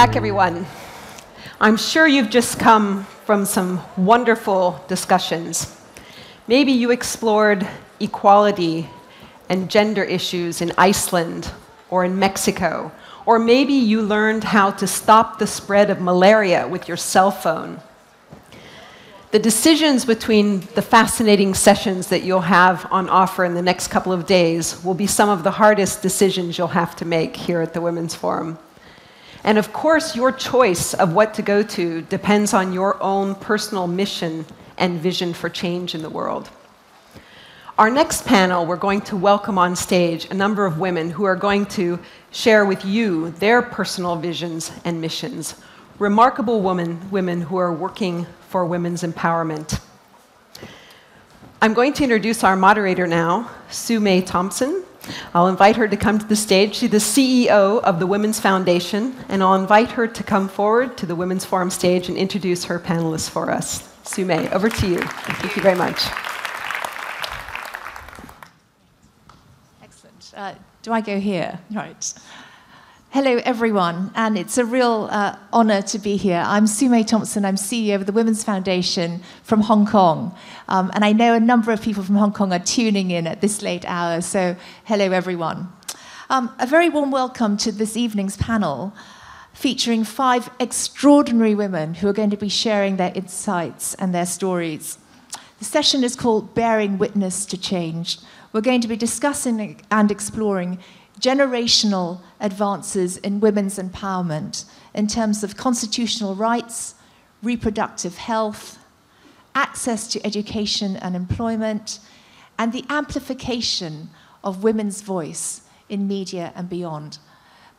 Back, everyone. I'm sure you've just come from some wonderful discussions. Maybe you explored equality and gender issues in Iceland or in Mexico, or maybe you learned how to stop the spread of malaria with your cell phone. The decisions between the fascinating sessions that you'll have on offer in the next couple of days will be some of the hardest decisions you'll have to make here at the Women's Forum. And of course, your choice of what to go to depends on your own personal mission and vision for change in the world. Our next panel, we're going to welcome on stage a number of women who are going to share with you their personal visions and missions. Remarkable women, women who are working for women's empowerment. I'm going to introduce our moderator now, Su-Mei Thompson. I'll invite her to come to the stage. She's the CEO of the Women's Foundation, and I'll invite her to come forward to the Women's Forum stage and introduce her panelists for us. Su-Mei, over to you. Thank you very much. Excellent. Uh, do I go here? Right. Hello, everyone, and it's a real uh, honor to be here. I'm Su-Mei Thompson. I'm CEO of the Women's Foundation from Hong Kong. Um, and I know a number of people from Hong Kong are tuning in at this late hour, so hello, everyone. Um, a very warm welcome to this evening's panel featuring five extraordinary women who are going to be sharing their insights and their stories. The session is called Bearing Witness to Change. We're going to be discussing and exploring generational advances in women's empowerment in terms of constitutional rights, reproductive health, access to education and employment, and the amplification of women's voice in media and beyond.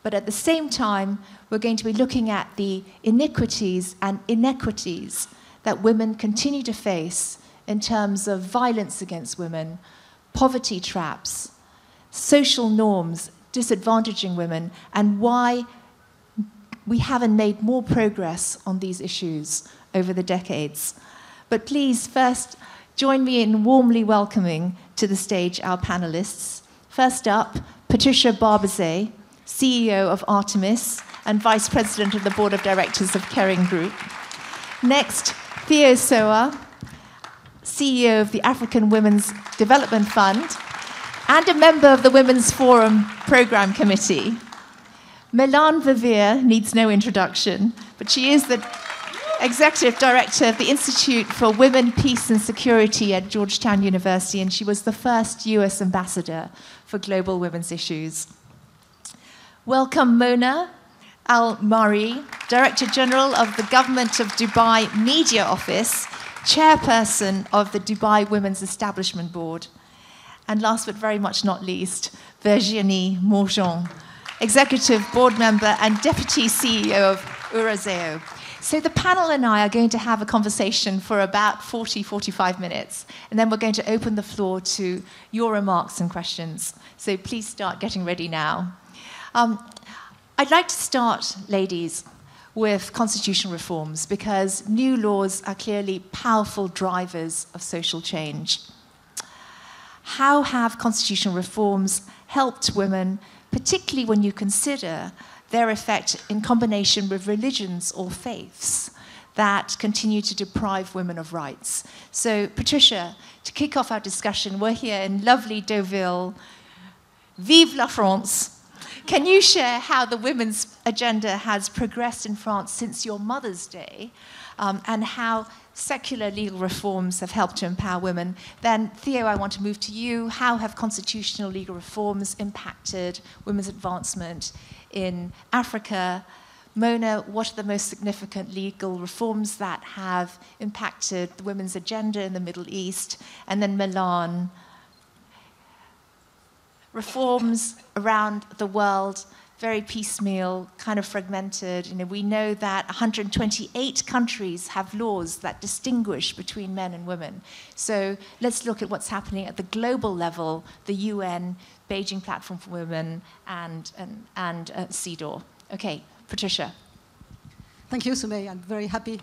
But at the same time, we're going to be looking at the iniquities and inequities that women continue to face in terms of violence against women, poverty traps, social norms disadvantaging women, and why we haven't made more progress on these issues over the decades. But please, first, join me in warmly welcoming to the stage our panelists. First up, Patricia Barbizet, CEO of Artemis and Vice President of the Board of Directors of Kering Group. Next, Theo Sowa, CEO of the African Women's Development Fund and a member of the Women's Forum Programme Committee. Melanne Verveer needs no introduction, but she is the Executive Director of the Institute for Women, Peace and Security at Georgetown University, and she was the first US ambassador for global women's issues. Welcome, Mona Al Marri, Director General of the Government of Dubai Media Office, Chairperson of the Dubai Women's Establishment Board. And last but very much not least, Virginie Morgon, Executive Board Member and Deputy CEO of Eurazeo. So the panel and I are going to have a conversation for about 40, 45 minutes, and then we're going to open the floor to your remarks and questions. So please start getting ready now. Um, I'd like to start, ladies, with constitutional reforms because new laws are clearly powerful drivers of social change. How have constitutional reforms helped women, particularly when you consider their effect in combination with religions or faiths that continue to deprive women of rights? So, Patricia, to kick off our discussion, we're here in lovely Deauville. Vive la France! Can you share how the women's agenda has progressed in France since your Mother's Day um, and how secular legal reforms have helped to empower women. Then, Theo, I want to move to you. How have constitutional legal reforms impacted women's advancement in Africa? Mona, what are the most significant legal reforms that have impacted the women's agenda in the Middle East? And then Melanne, reforms around the world very piecemeal, kind of fragmented. You know, we know that 128 countries have laws that distinguish between men and women. So let's look at what's happening at the global level, the UN, Beijing Platform for Women, and, and, and uh, CEDAW. Okay, Patricia. Thank you, Su-Mei. I'm very happy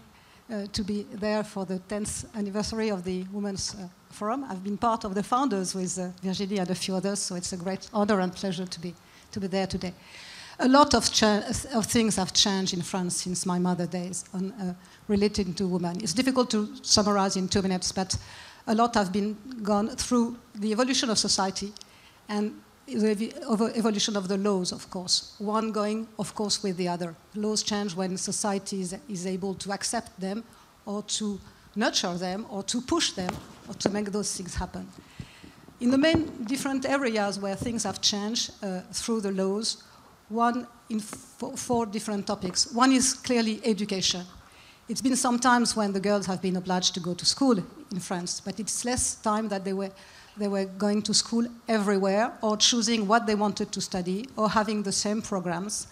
uh, to be there for the 10th anniversary of the Women's uh, Forum. I've been part of the founders with uh, Virginie and a few others, so it's a great honor and pleasure to be, to be there today. A lot of, of, things have changed in France since my mother days on, uh, relating to women. It's difficult to summarize in two minutes, but a lot have been gone through the evolution of society and the evolution of the laws, of course. One going, of course, with the other. Laws change when society is, is able to accept them or to nurture them or to push them or to make those things happen. In the main different areas where things have changed uh, through the laws, one in four different topics. One is clearly education. It's been some times when the girls have been obliged to go to school in France, but it's less time that they were, they were going to school everywhere or choosing what they wanted to study or having the same programs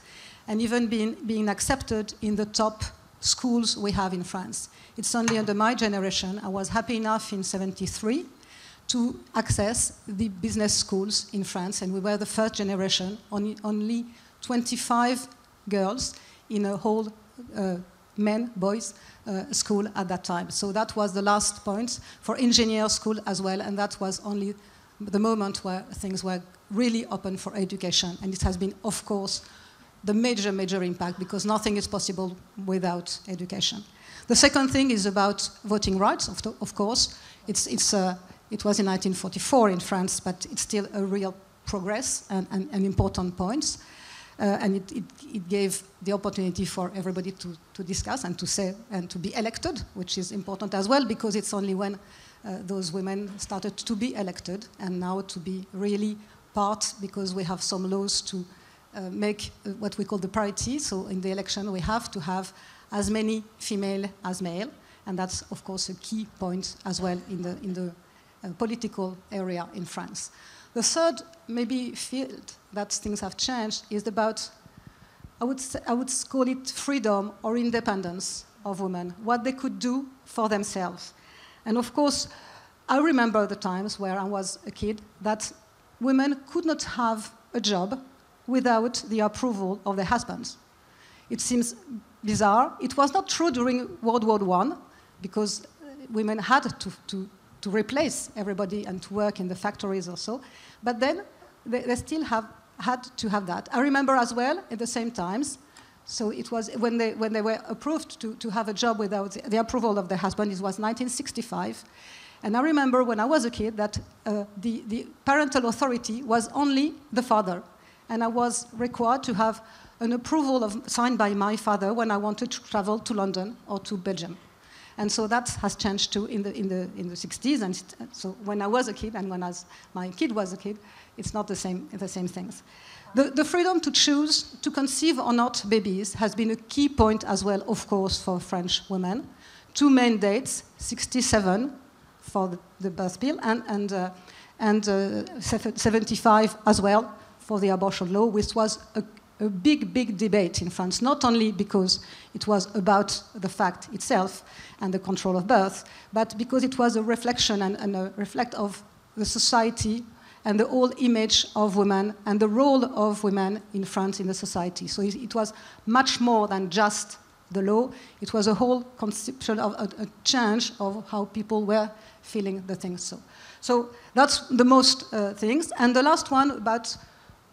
and even being, being accepted in the top schools we have in France. It's only under my generation, I was happy enough in 73 to access the business schools in France, and we were the first generation, only, only 25 girls in a whole uh, men, boys uh, school at that time. So that was the last point for engineer school as well, and that was only the moment where things were really open for education. And it has been, of course, the major, major impact because nothing is possible without education. The second thing is about voting rights, of, of course. It's, it's, uh, it was in 1944 in France, but it's still a real progress and, and, and important points. Uh, and it, it, it, gave the opportunity for everybody to, to discuss and to say and to be elected, which is important as well because it's only when uh, those women started to be elected and now to be really part because we have some laws to uh, make uh, what we call the parity. So in the election, we have to have as many female as male, and that's of course a key point as well in the in the uh, political area in France. The third maybe field that things have changed is about, I would, say, I would call it freedom or independence of women, what they could do for themselves. And of course, I remember the times where I was a kid that women could not have a job without the approval of their husbands. It seems bizarre. It was not true during World War I because uh, women had to, to, to replace everybody and to work in the factories also. But then they, they still have had to have that. I remember as well at the same times. So it was when they, when they were approved to, to have a job without the, the approval of their husband, it was 1965. And I remember when I was a kid that uh, the, the parental authority was only the father. And I was required to have an approval of, signed by my father when I wanted to travel to London or to Belgium. And so that has changed too in the, in the, in the 60s. And so when I was a kid and when my kid was a kid, it's not the same, the same things. The, the freedom to choose to conceive or not babies has been a key point as well, of course, for French women. Two main dates, 67 for the, the birth bill and, and, uh, and uh, 75 as well for the abortion law, which was a a big, big debate in France, not only because it was about the fact itself and the control of birth, but because it was a reflection and, and a reflect of the society and the whole image of women and the role of women in France in the society. So it, it was much more than just the law. It was a whole conception of a, a change of how people were feeling the things. So, so that's the most uh, things. And the last one about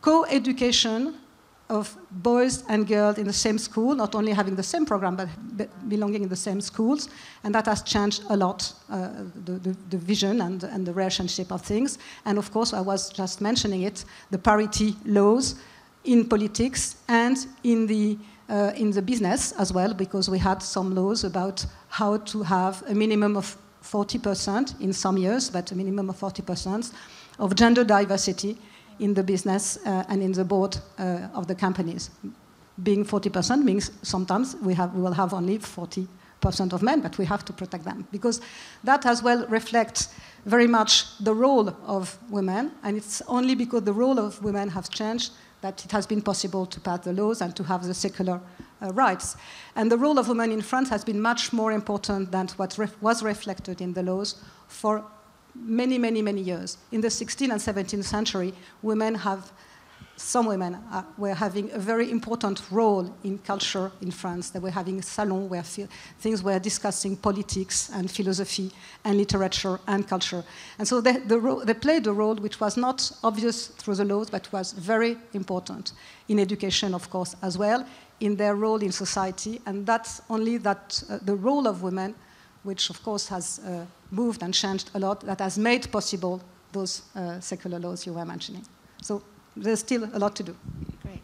co-education of boys and girls in the same school, not only having the same program, but belonging in the same schools. And that has changed a lot, uh, the, the, the, vision and, and the relationship of things. And of course, I was just mentioning it, the parity laws in politics and in the, uh, in the business as well, because we had some laws about how to have a minimum of 40% in some years, but a minimum of 40% of gender diversity in the business uh, and in the board uh, of the companies. Being 40% means sometimes we, have, we will have only 40% of men, but we have to protect them because that as well reflects very much the role of women, and it's only because the role of women has changed that it has been possible to pass the laws and to have the secular uh, rights. And the role of women in France has been much more important than what ref was reflected in the laws for many, many, many years. In the 16th and 17th century, women have some women uh, were having a very important role in culture in France. They were having salons where things were discussing politics and philosophy and literature and culture. And so they, the they played a role which was not obvious through the laws, but was very important in education, of course, as well, in their role in society. And that's only that uh, the role of women, which of course has uh, moved and changed a lot, that has made possible those uh, secular laws you were mentioning. So there's still a lot to do. Great.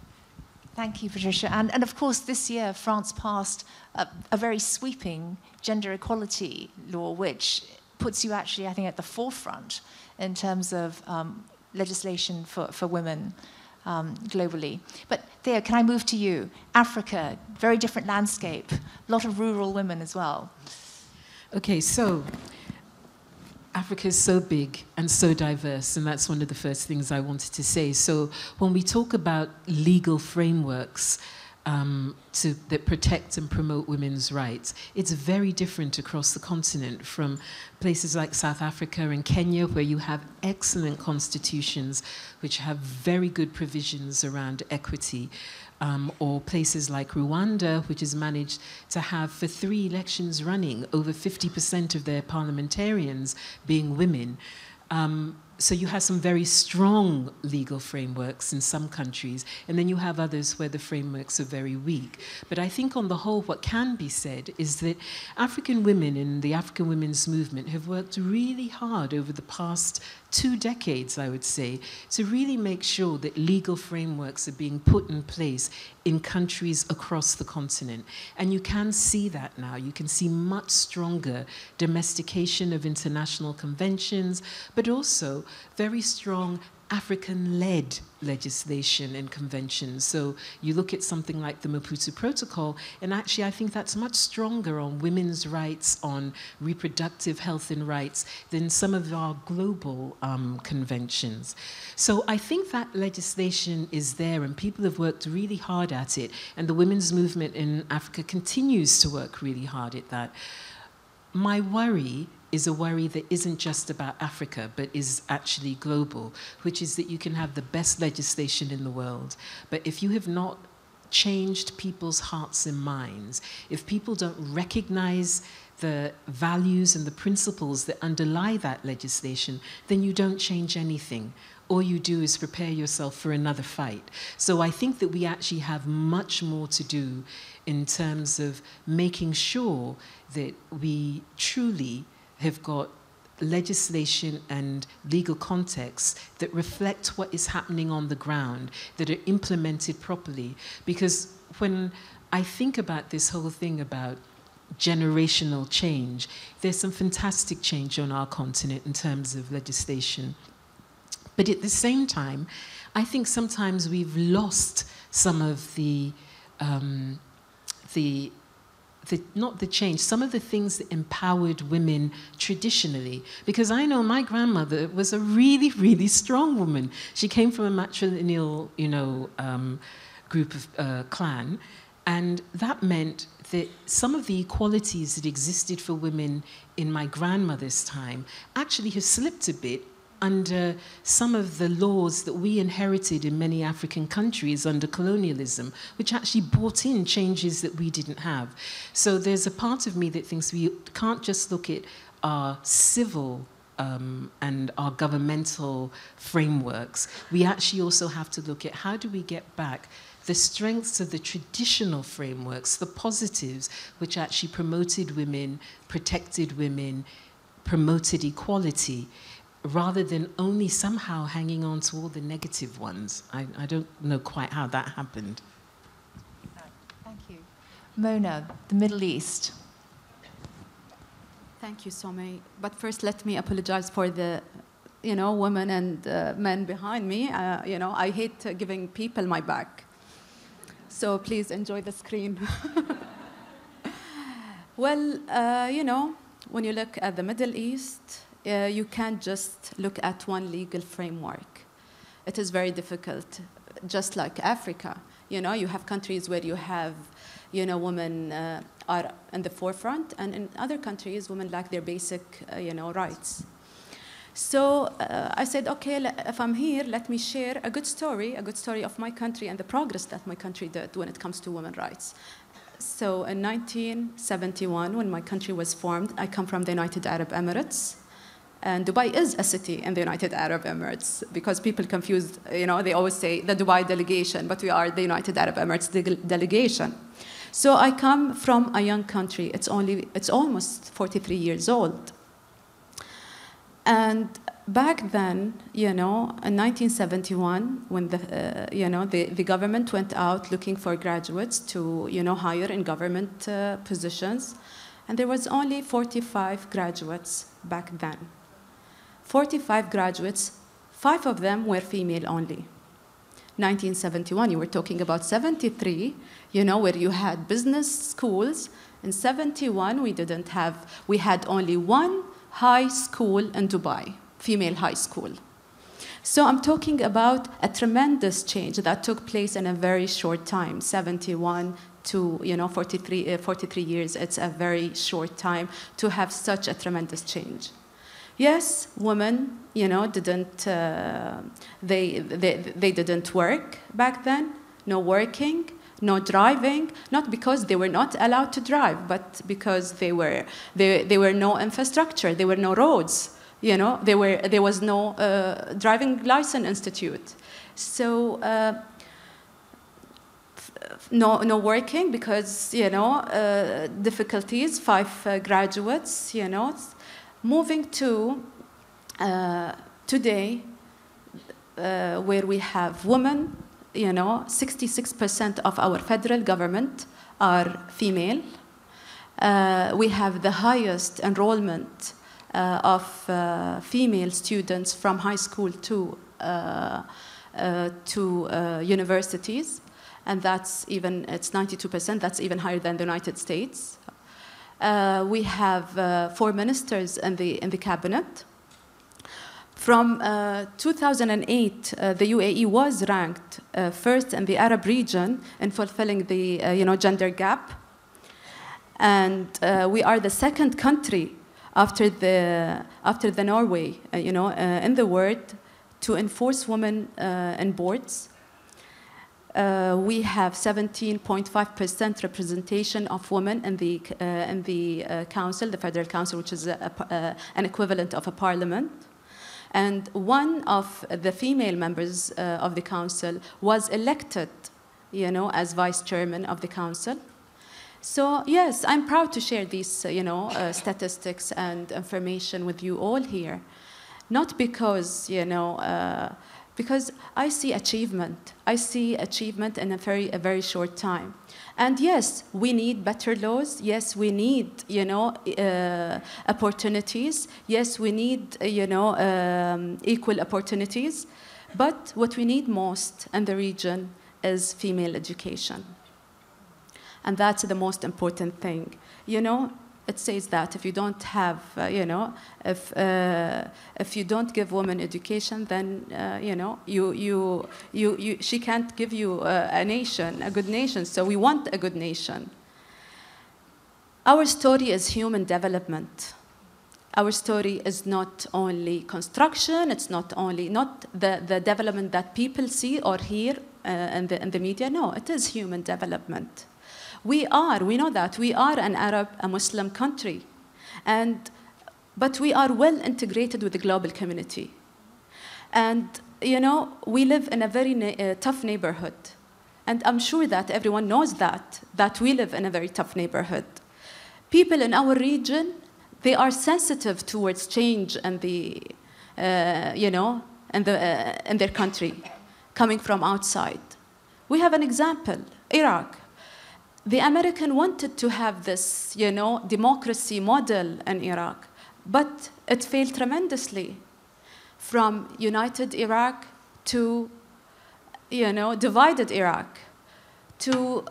Thank you, Patricia. And, and of course, this year, France passed a, a very sweeping gender equality law, which puts you actually, I think, at the forefront in terms of um, legislation for, for women um, globally. But Theo, can I move to you? Africa, very different landscape, a lot of rural women as well. Okay, so Africa is so big and so diverse, and that's one of the first things I wanted to say. So, when we talk about legal frameworks um, to, that protect and promote women's rights, it's very different across the continent from places like South Africa and Kenya, where you have excellent constitutions which have very good provisions around equity um, or places like Rwanda, which has managed to have, for three elections running, over 50% of their parliamentarians being women. Um, so you have some very strong legal frameworks in some countries, and then you have others where the frameworks are very weak. But I think, on the whole, what can be said is that African women in the African women's movement have worked really hard over the past two decades, I would say, to really make sure that legal frameworks are being put in place in countries across the continent. And you can see that now. You can see much stronger domestication of international conventions, but also very strong African led legislation and conventions. So you look at something like the Maputo Protocol, and actually, I think that's much stronger on women's rights, on reproductive health and rights than some of our global um, conventions. So I think that legislation is there, and people have worked really hard at it, and the women's movement in Africa continues to work really hard at that. My worry is a worry that isn't just about Africa, but is actually global, which is that you can have the best legislation in the world, but if you have not changed people's hearts and minds, if people don't recognize the values and the principles that underlie that legislation, then you don't change anything. All you do is prepare yourself for another fight. So I think that we actually have much more to do in terms of making sure that we truly have got legislation and legal contexts that reflect what is happening on the ground, that are implemented properly. Because when I think about this whole thing about generational change, there's some fantastic change on our continent in terms of legislation. But at the same time, I think sometimes we've lost some of the um, the the, not the change, some of the things that empowered women traditionally. Because I know my grandmother was a really, really strong woman. She came from a matrilineal, you know, um, group of uh, clan, and that meant that some of the equalities that existed for women in my grandmother's time actually have slipped a bit under some of the laws that we inherited in many African countries under colonialism, which actually brought in changes that we didn't have. So there's a part of me that thinks we can't just look at our civil um, and our governmental frameworks. We actually also have to look at how do we get back the strengths of the traditional frameworks, the positives, which actually promoted women, protected women, promoted equality rather than only somehow hanging on to all the negative ones. I, I don't know quite how that happened. Thank you. Mona, the Middle East. Thank you, Su-Mei. But first, let me apologize for the, you know, women and uh, men behind me. Uh, you know, I hate uh, giving people my back. So please enjoy the screen. well, uh, you know, when you look at the Middle East, uh, you can't just look at one legal framework. It is very difficult, just like Africa. You know, you have countries where you have, you know, women uh, are in the forefront, and in other countries, women lack their basic, uh, you know, rights. So uh, I said, okay, if I'm here, let me share a good story, a good story of my country and the progress that my country did when it comes to women rights. So in 1971, when my country was formed, I come from the United Arab Emirates. And Dubai is a city in the United Arab Emirates because people confuse, you know, they always say the Dubai delegation, but we are the United Arab Emirates de delegation. So I come from a young country. It's only, it's almost 43 years old. And back then, you know, in 1971, when the, uh, you know, the, the government went out looking for graduates to, you know, hire in government uh, positions, and there was only 45 graduates back then. 45 graduates, five of them were female only. 1971, you were talking about 73, you know, where you had business schools. In 71, we didn't have, we had only one high school in Dubai, female high school. So I'm talking about a tremendous change that took place in a very short time, 71 to you know 43, uh, 43 years. It's a very short time to have such a tremendous change. Yes, women, you know, didn't uh, they, they they didn't work back then. No working no driving, not because they were not allowed to drive, but because they were, there, there were no infrastructure, there were no roads, you know, there, were, there was no uh, driving license institute. So, uh, no, no working because, you know, uh, difficulties, five uh, graduates, you know, moving to uh, today uh, where we have women you know, 66% of our federal government are female. Uh, we have the highest enrollment uh, of uh, female students from high school to, uh, to universities. And that's even, it's 92%, that's even higher than the United States. We have four ministers in the, in the cabinet. From uh, 2008, uh, the UAE was ranked uh, first in the Arab region in fulfilling the uh, you know, gender gap. And uh, we are the second country after the, after the Norway uh, you know, in the world to enforce women in boards. We have 17.5% representation of women in the, in the council, the Federal Council, which is a, a, an equivalent of a parliament. And one of the female members uh, of the council was elected, you know, as vice chairman of the council. So yes, I'm proud to share these, uh, you know, uh, statistics and information with you all here. Not because, you know, uh, because I see achievement. I see achievement in a very, a very short time. And yes, we need better laws. Yes, we need, you know, uh, opportunities. Yes, we need, you know, um, equal opportunities. But what we need most in the region is female education. And that's the most important thing. You know, it says that if you don't have, uh, you know, if, uh, if you don't give women education, then, uh, you know, you, you, you, you, she can't give you a, a nation, a good nation. So we want a good nation. Our story is human development. Our story is not only construction, it's not only, not the, the development that people see or hear uh, in, the, in the media. No, it is human development. We are, we know that, we are an Arab, a Muslim country. And, but we are well integrated with the global community. And, you know, we live in a very uh, tough neighborhood. And I'm sure that everyone knows that, that we live in a very tough neighborhood. People in our region, they are sensitive towards change and the, uh, you know, in, the, uh, in their country, coming from outside. We have an example, Iraq the American wanted to have this, you know, democracy model in Iraq, but it failed tremendously. From united Iraq to, you know, divided Iraq, to,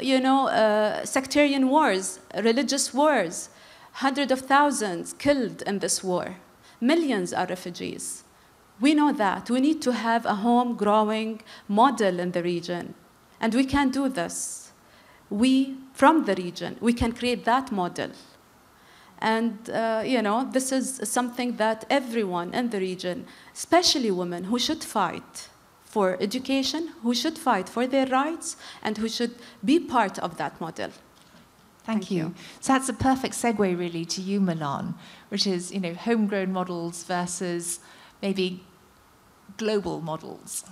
you know, uh, sectarian wars, religious wars, hundreds of thousands killed in this war. Millions are refugees. We know that. We need to have a home growing model in the region. And we can do this we, from the region, we can create that model. And, uh, you know, this is something that everyone in the region, especially women, who should fight for education, who should fight for their rights, and who should be part of that model. Thank, Thank you. you. So that's a perfect segue, really, to you, Melanne, which is, you know, homegrown models versus maybe global models.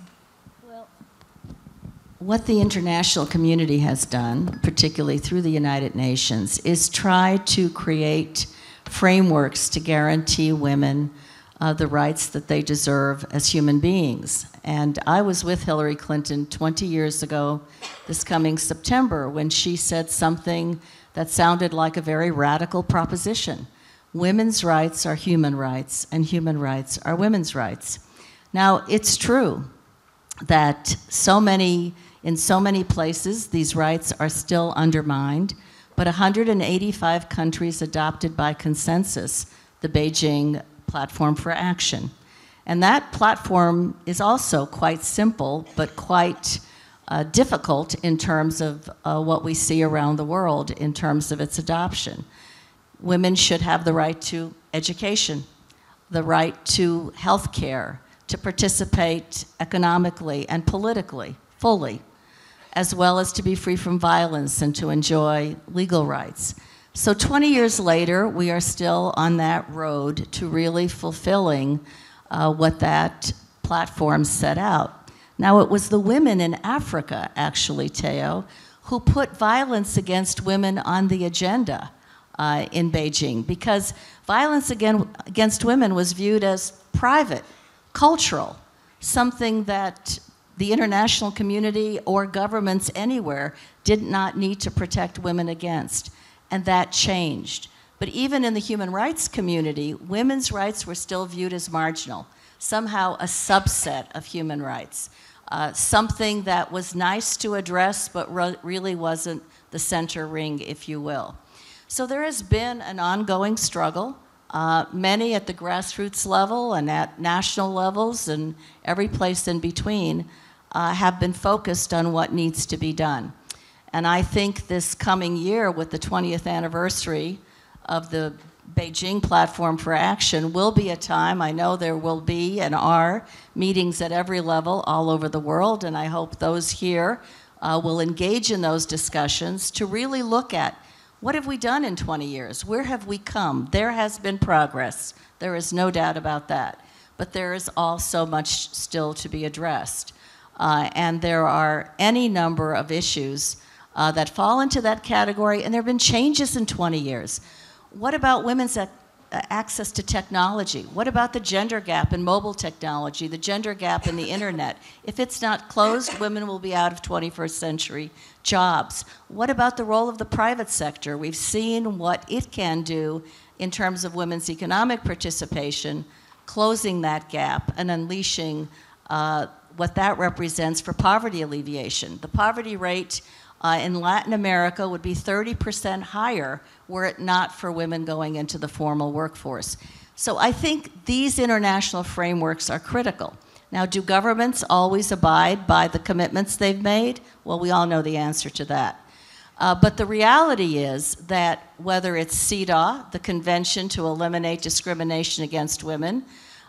What the international community has done, particularly through the United Nations, is try to create frameworks to guarantee women uh, the rights that they deserve as human beings. And I was with Hillary Clinton 20 years ago, this coming September, when she said something that sounded like a very radical proposition. Women's rights are human rights, and human rights are women's rights. Now, it's true that so many, in so many places, these rights are still undermined, but 185 countries adopted by consensus the Beijing Platform for Action. And that platform is also quite simple, but quite uh, difficult in terms of uh, what we see around the world in terms of its adoption. Women should have the right to education, the right to health care, to participate economically and politically fully, as well as to be free from violence and to enjoy legal rights. So 20 years later, we are still on that road to really fulfilling uh, what that platform set out. Now, it was the women in Africa, actually, Theo, who put violence against women on the agenda uh, in Beijing because violence again, against women was viewed as private, cultural, something that the international community or governments anywhere did not need to protect women against. And that changed. But even in the human rights community, women's rights were still viewed as marginal, somehow a subset of human rights, uh, something that was nice to address but re- really wasn't the center ring, if you will. So there has been an ongoing struggle, uh, many at the grassroots level and at national levels and every place in between uh, have been focused on what needs to be done. And I think this coming year, with the 20th anniversary of the Beijing Platform for Action, will be a time, I know there will be and are meetings at every level all over the world, and I hope those here uh, will engage in those discussions to really look at what have we done in 20 years? Where have we come? There has been progress. There is no doubt about that. But there is also much still to be addressed. Uh, and there are any number of issues uh, that fall into that category, and there have been changes in 20 years. What about women's ac- uh, access to technology? What about the gender gap in mobile technology, the gender gap in the internet? If it's not closed, women will be out of 21st century jobs. What about the role of the private sector? We've seen what it can do in terms of women's economic participation, closing that gap and unleashing uh, what that represents for poverty alleviation. The poverty rate uh, in Latin America would be 30% higher were it not for women going into the formal workforce. So I think these international frameworks are critical. Now, do governments always abide by the commitments they've made? Well, we all know the answer to that. Uh, but the reality is that whether it's CEDAW, the Convention to Eliminate Discrimination Against Women,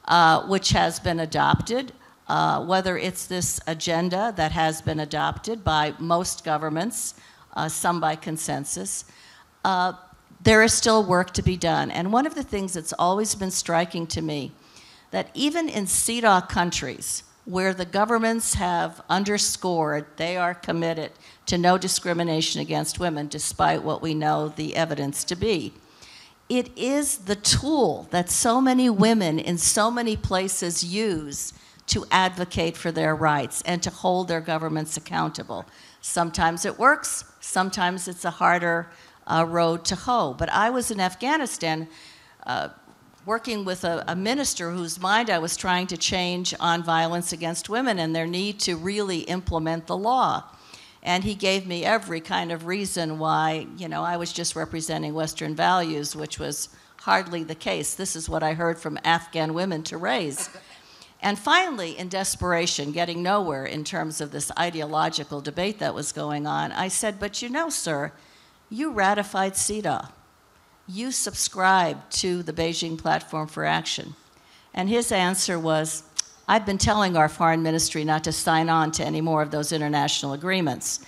uh, which has been adopted, uh, whether it's this agenda that has been adopted by most governments, uh, some by consensus, uh, there is still work to be done. And one of the things that's always been striking to me, that even in CEDAW countries, where the governments have underscored they are committed to no discrimination against women, despite what we know the evidence to be. It is the tool that so many women in so many places use to advocate for their rights and to hold their governments accountable. Sometimes it works, sometimes it's a harder uh, road to hoe. But I was in Afghanistan uh, working with a, a, minister whose mind I was trying to change on violence against women and their need to really implement the law. And he gave me every kind of reason why, you know, I was just representing Western values, which was hardly the case. This is what I heard from Afghan women to raise. And finally, in desperation, getting nowhere in terms of this ideological debate that was going on, I said, But you know, sir, you ratified CEDAW. you subscribed to the Beijing Platform for Action? And his answer was, I've been telling our foreign ministry not to sign on to any more of those international agreements.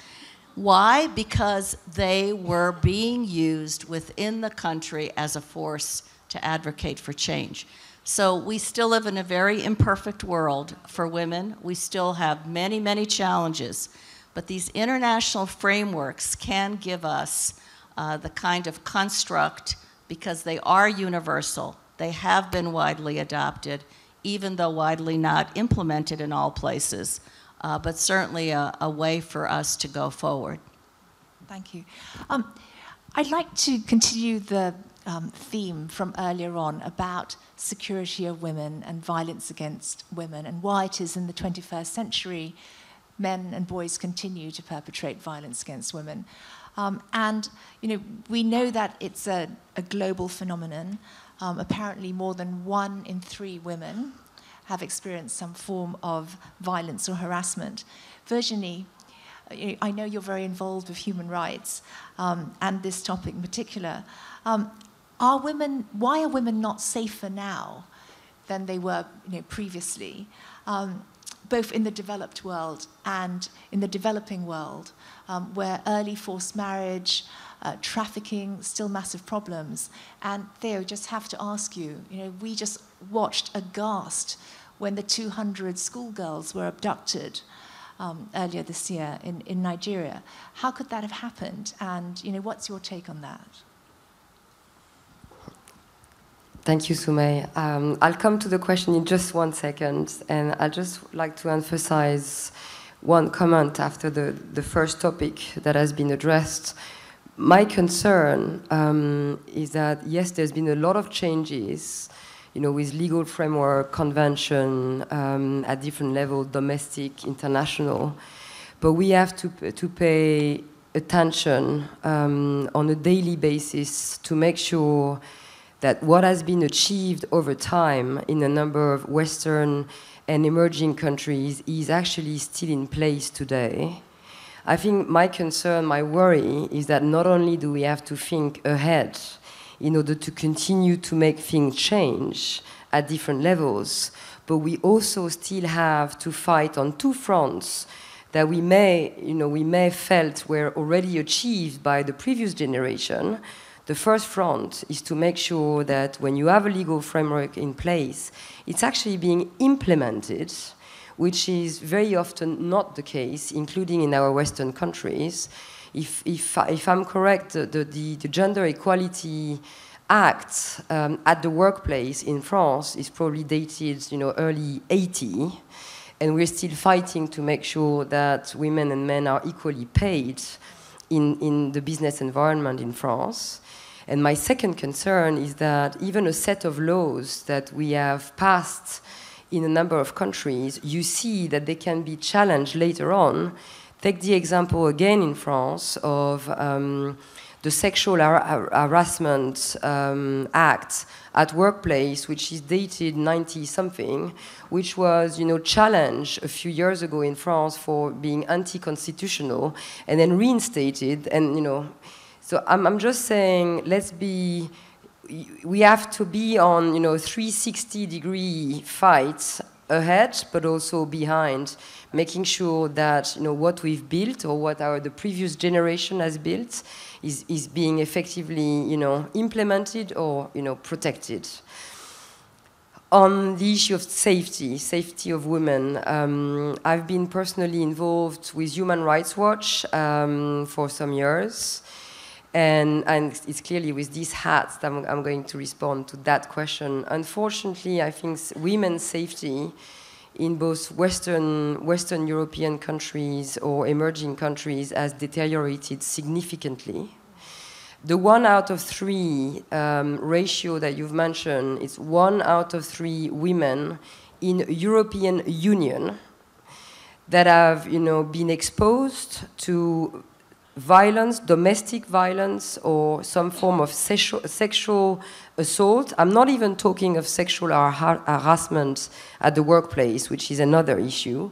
Why? Because they were being used within the country as a force to advocate for change. So we still live in a very imperfect world for women. We still have many, many challenges. But these international frameworks can give us uh, the kind of construct because they are universal. They have been widely adopted, even though widely not implemented in all places uh, but certainly a, a, way for us to go forward. Thank you. Um, I'd like to continue the um, theme from earlier on about security of women and violence against women and why it is in the 21st century men and boys continue to perpetrate violence against women. Um, and you know, we know that it's a, a global phenomenon. Um, apparently, more than one in three women have experienced some form of violence or harassment. Virginie, I know you're very involved with human rights um, and this topic in particular. Um, are women, why are women not safer now than they were you know, previously, um, both in the developed world and in the developing world, um, where early forced marriage, uh, trafficking, still massive problems. And Theo, just have to ask you, you know, we just watched aghast when the 200 schoolgirls were abducted um, earlier this year in, in Nigeria. How could that have happened? And you know, what's your take on that? Thank you, Su-Mei. Um, I'll come to the question in just one second, and I'd just like to emphasize one comment after the, the first topic that has been addressed. My concern um, is that, yes, there's been a lot of changes you know, with legal framework, convention um, at different levels, domestic, international. But we have to, to pay attention um, on a daily basis to make sure that what has been achieved over time in a number of Western and emerging countries is actually still in place today. I think my concern, my worry is that not only do we have to think ahead, in order to continue to make things change at different levels. But we also still have to fight on two fronts that we may, you know, we may felt were already achieved by the previous generation. The first front is to make sure that when you have a legal framework in place, it's actually being implemented, which is very often not the case, including in our Western countries. If, if, if I'm correct, the, the, the Gender Equality Act um, at the workplace in France is probably dated, you know, early 80, and we're still fighting to make sure that women and men are equally paid in, in the business environment in France. And my second concern is that even a set of laws that we have passed in a number of countries, you see that they can be challenged later on Take the example again in France of um, the Sexual har Harassment um, Act at workplace, which is dated 90 something, which was, you know, challenged a few years ago in France for being anti-constitutional, and then reinstated. And you know, so I'm, I'm just saying, let's be. We have to be on, you know, 360 degree fights ahead, but also behind making sure that you know, what we've built or what our, the previous generation has built is, is being effectively you know, implemented or you know, protected. On the issue of safety, safety of women, um, I've been personally involved with Human Rights Watch um, for some years. And, and, it's clearly with these hats that I'm, I'm, going to respond to that question. Unfortunately, I think women's safety in both Western, Western European countries or emerging countries has deteriorated significantly. The one out of three um, ratio that you've mentioned is one out of three women in European Union that have you know, been exposed to violence, domestic violence, or some form of sexual, assault. I'm not even talking of sexual har harassment at the workplace, which is another issue,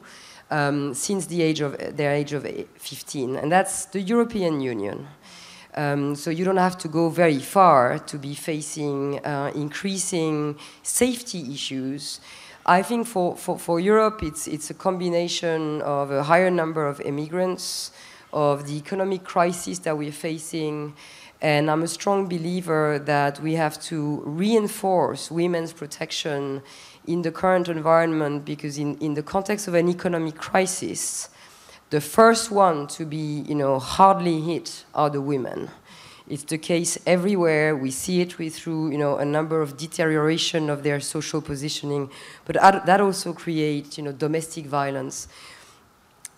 um, since the age of their age of 15, and that's the European Union. Um, so you don't have to go very far to be facing uh, increasing safety issues. I think for, for, for Europe, it's, it's a combination of a higher number of immigrants, of the economic crisis that we're facing, and I'm a strong believer that we have to reinforce women's protection in the current environment because in, in the context of an economic crisis, the first one to be you know, hardly hit are the women. It's the case everywhere. We see it through you know, a number of deterioration of their social positioning, but that also creates you know, domestic violence.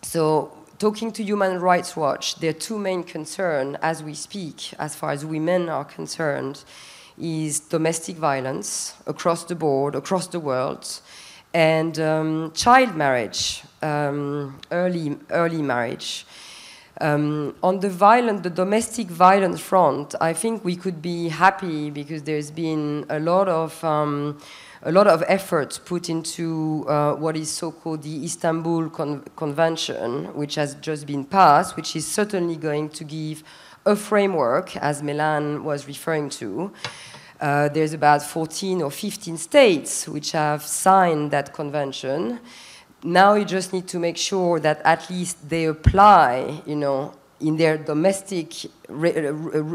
So talking to Human Rights Watch, their two main concerns as we speak, as far as women are concerned, is domestic violence across the board, across the world, and um, child marriage, um, early, early marriage. Um, on the violent, the domestic violence front, I think we could be happy because there's been a lot of um, a lot of effort put into uh, what is so-called the Istanbul Con Convention, which has just been passed, which is certainly going to give a framework, as Melanne was referring to. Uh, there's about 14 or 15 states which have signed that convention. Now you just need to make sure that at least they apply, you know, in their domestic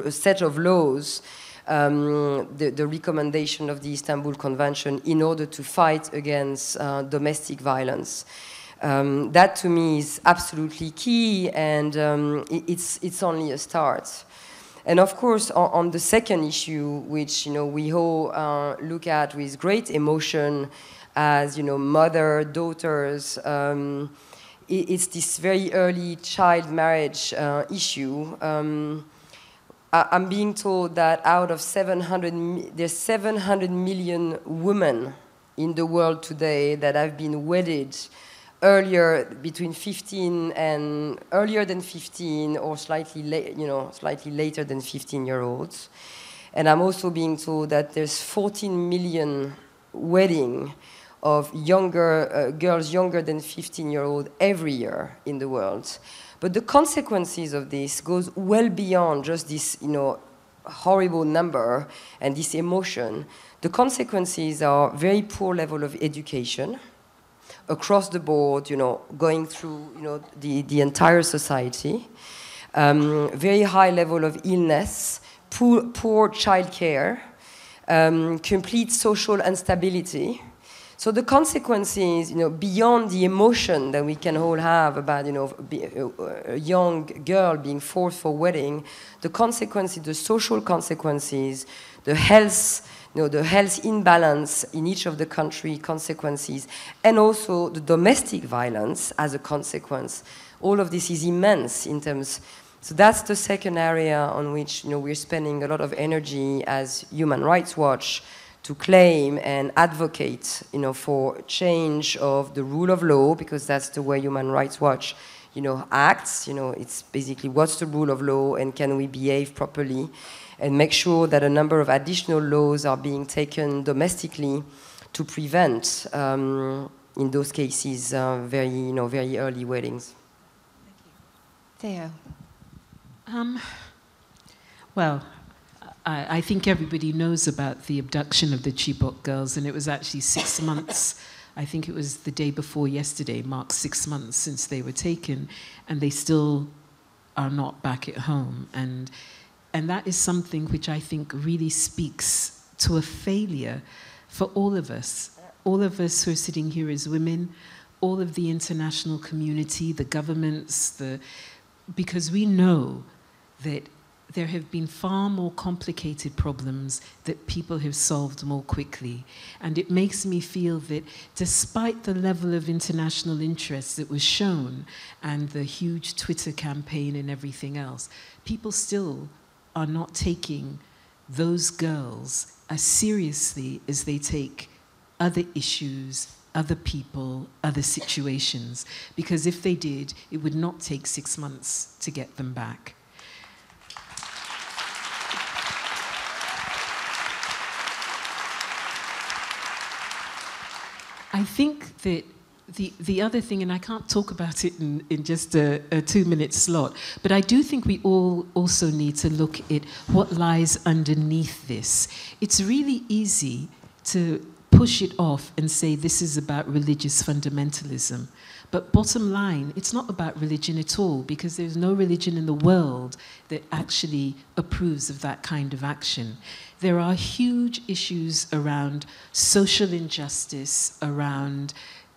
set of laws um, the, the, recommendation of the Istanbul Convention in order to fight against uh, domestic violence. Um, that to me is absolutely key, and um, it, it's, it's only a start. And of course, on, on, the second issue, which you know we all uh, look at with great emotion, as you know, mother, daughters, um, it, it's this very early child marriage uh, issue. Um, I'm being told that out of 700, there's 700 million women in the world today that have been wedded earlier between 15 and earlier than 15 or slightly late, you know, slightly later than 15 year olds. And I'm also being told that there's 14 million wedding of younger uh, girls younger than 15 year old every year in the world. But the consequences of this goes well beyond just this, you know, horrible number and this emotion. The consequences are very poor level of education across the board, you know, going through, you know, the, the entire society. Um, very high level of illness, poor, poor child care, um, complete social instability, so the consequences, you know, beyond the emotion that we can all have about, you know, uh, a young girl being forced for wedding, the consequences, the social consequences, the health, you know, the health imbalance in each of the country consequences, and also the domestic violence as a consequence. All of this is immense in terms. So that's the second area on which you know we're spending a lot of energy as Human Rights Watch to claim and advocate, you know, for change of the rule of law, because that's the way Human Rights Watch, you know, acts. You know, it's basically what's the rule of law and can we behave properly, and make sure that a number of additional laws are being taken domestically to prevent, um, in those cases, uh, very, you know, very early weddings. Thank you. Theo. Um, well, I, I, think everybody knows about the abduction of the Chibok girls, and it was actually six months. I think it was the day before yesterday, marked six months since they were taken, and they still are not back at home. And, and that is something which I think really speaks to a failure for all of us. All of us who are sitting here as women, all of the international community, the governments, the, because we know that there have been far more complicated problems that people have solved more quickly. And it makes me feel that despite the level of international interest that was shown and the huge Twitter campaign and everything else, people still are not taking those girls as seriously as they take other issues, other people, other situations. Because if they did, it would not take six months to get them back. I think that the, the other thing, and I can't talk about it in, in just a, a two minute slot, but I do think we all also need to look at what lies underneath this. It's really easy to push it off and say this is about religious fundamentalism. But bottom line, it's not about religion at all because there's no religion in the world that actually approves of that kind of action. There are huge issues around social injustice, around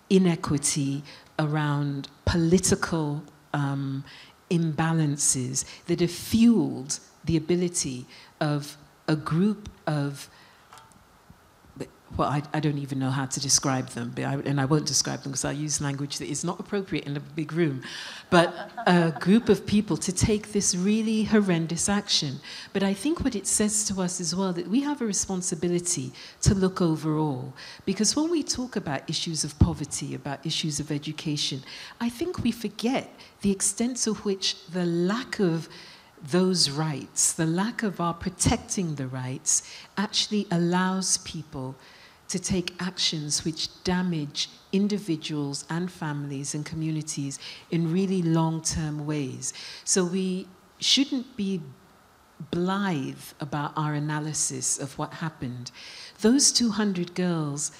inequity, around political um, imbalances that have fueled the ability of a group of well, I, I, don't even know how to describe them, I, and I won't describe them because I use language that is not appropriate in a big room. But a group of people to take this really horrendous action. But I think what it says to us as well that we have a responsibility to look overall. Because when we talk about issues of poverty, about issues of education, I think we forget the extent to which the lack of those rights, the lack of our protecting the rights, actually allows people to take actions which damage individuals and families and communities in really long term ways. So we shouldn't be blithe about our analysis of what happened. Those 200 girls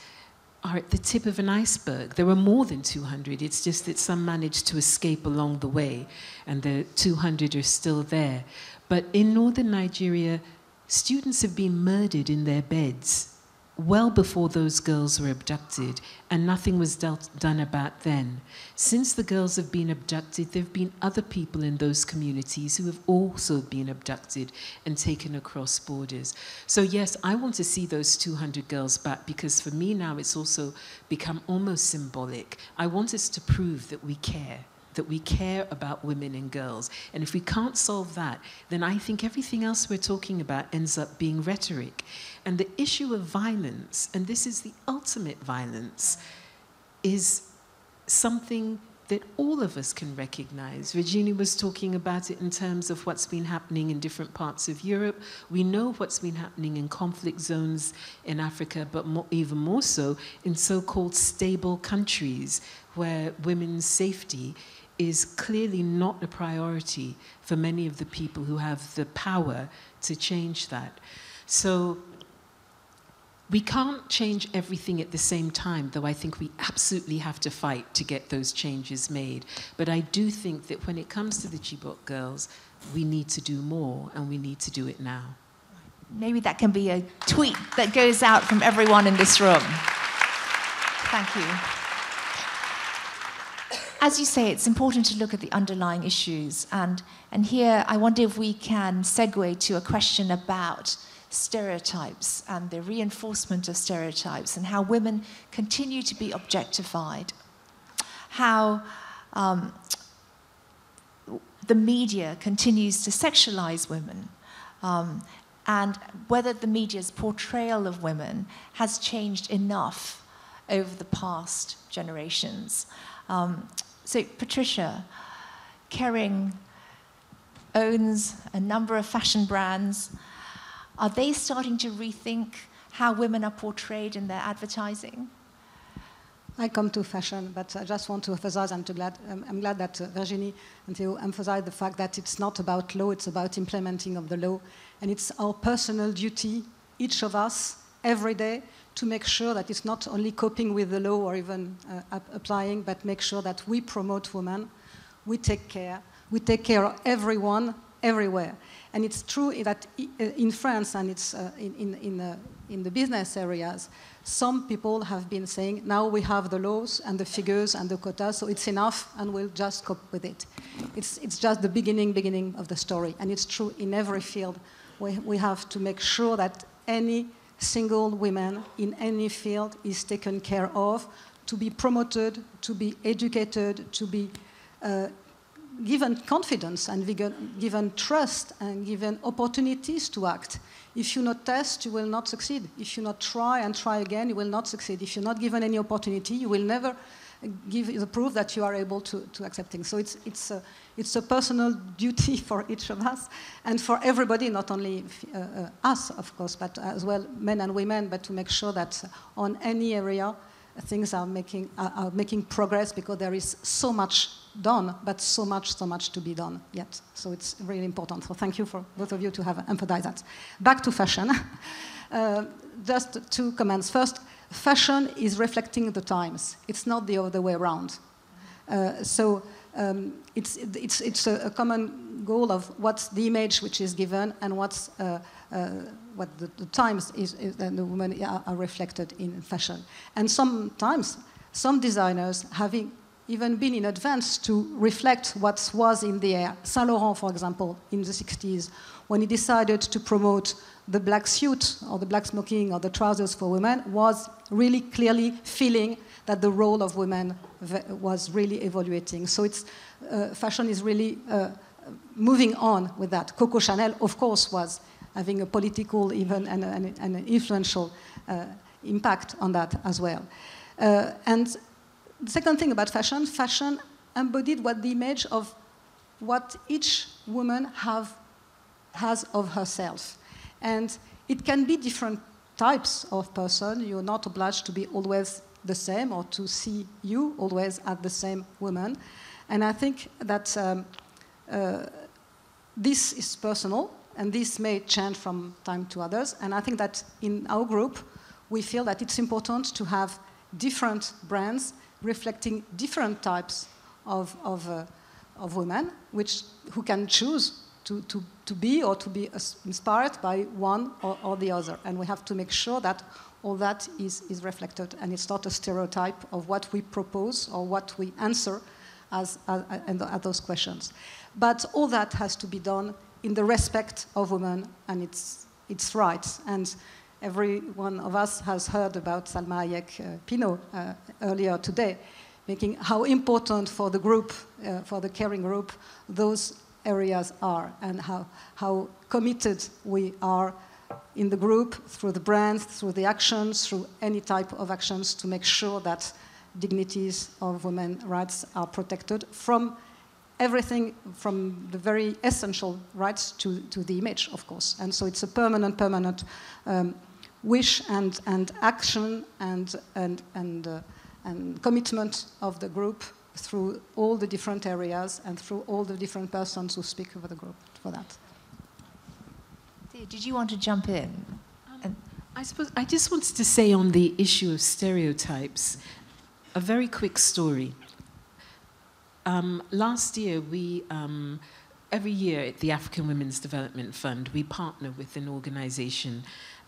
are at the tip of an iceberg. There were more than 200. It's just that some managed to escape along the way, and the 200 are still there. But in northern Nigeria, students have been murdered in their beds well before those girls were abducted, and nothing was dealt, done about then. Since the girls have been abducted, there have been other people in those communities who have also been abducted and taken across borders. So, yes, I want to see those 200 girls back because for me now it's also become almost symbolic. I want us to prove that we care that we care about women and girls. And if we can't solve that, then I think everything else we're talking about ends up being rhetoric. And the issue of violence, and this is the ultimate violence, is something that all of us can recognize. Virginie was talking about it in terms of what's been happening in different parts of Europe. We know what's been happening in conflict zones in Africa, but more, even more so in so called stable countries where women's safety is clearly not a priority for many of the people who have the power to change that. So we can't change everything at the same time, though I think we absolutely have to fight to get those changes made. But I do think that when it comes to the Chibok girls, we need to do more and we need to do it now. Maybe that can be a tweet that goes out from everyone in this room. Thank you as you say, it's important to look at the underlying issues. And, and here, I wonder if we can segue to a question about stereotypes and the reinforcement of stereotypes and how women continue to be objectified, how um, the media continues to sexualize women, um, and whether the media's portrayal of women has changed enough over the past generations. Um, so, Patricia, Kering owns a number of fashion brands. Are they starting to rethink how women are portrayed in their advertising? I come to fashion, but I just want to emphasize, I'm, glad, I'm glad that uh, Virginie and Theo emphasized the fact that it's not about law, it's about implementing of the law. And it's our personal duty, each of us, every day, to make sure that it's not only coping with the law or even uh, applying, but make sure that we promote women, we take care, we take care of everyone, everywhere. And it's true that uh, in France and it's uh, in, in, in, in the business areas, some people have been saying, now we have the laws and the figures and the quotas, so it's enough and we'll just cope with it. It's, it's just the beginning, beginning of the story. And it's true in every field. We, we have to make sure that any single woman in any field is taken care of, to be promoted, to be educated, to be uh, given confidence and given trust and given opportunities to act. If you not test, you will not succeed. If you not try and try again, you will not succeed. If you're not given any opportunity, you will never give the proof that you are able to, to accepting. So it's, it's, a, it's a personal duty for each of us and for everybody, not only uh, uh, us, of course, but as well men and women, but to make sure that on any area, things are making, are, are making progress because there is so much done, but so much, so much to be done yet. So it's really important. So thank you for both of you to have emphasized that. Back to fashion. uh, just two comments. First, fashion is reflecting the times. It's not the other way around. Uh, so um, it's, it's, it's a, a, common goal of what's the image which is given and what's uh, uh, what the, the times is, is, and the women are, are, reflected in fashion. And sometimes some designers having even been in advance to reflect what was in the air. Saint Laurent, for example, in the 60s, when he decided to promote the black suit or the black smoking or the trousers for women, was really clearly feeling that the role of women was really evaluating. So it's, uh, fashion is really uh, moving on with that. Coco Chanel, of course, was having a political, even and, an influential uh, impact on that as well. Uh, and the second thing about fashion, fashion embodied what the image of what each woman have, has of herself. And it can be different types of person. You're not obliged to be always the same or to see you always as the same woman. And I think that um, uh, this is personal and this may change from time to others. And I think that in our group, we feel that it's important to have different brands reflecting different types of, of, uh, of women, which, who can choose to, to, to be or to be inspired by one or, or the other. And we have to make sure that all that is, is reflected and it's not a stereotype of what we propose or what we answer as, as, as those questions. But all that has to be done in the respect of women and its, its rights. And every one of us has heard about Salma Hayek uh, Pinault uh, earlier today, making how important for the group, uh, for the Kering group, those areas are and how, how committed we are in the group, through the brands, through the actions, through any type of actions to make sure that dignities of women's rights are protected from everything from the very essential rights to, to the image, of course. And so it's a permanent, permanent um, wish and, and action and, and, and, uh, and commitment of the group through all the different areas and through all the different persons who speak for the group for that. Did you want to jump in? Um, I suppose I just wanted to say on the issue of stereotypes, a very quick story. Um, last year, we um, every year at the African Women's Development Fund, we partner with an organization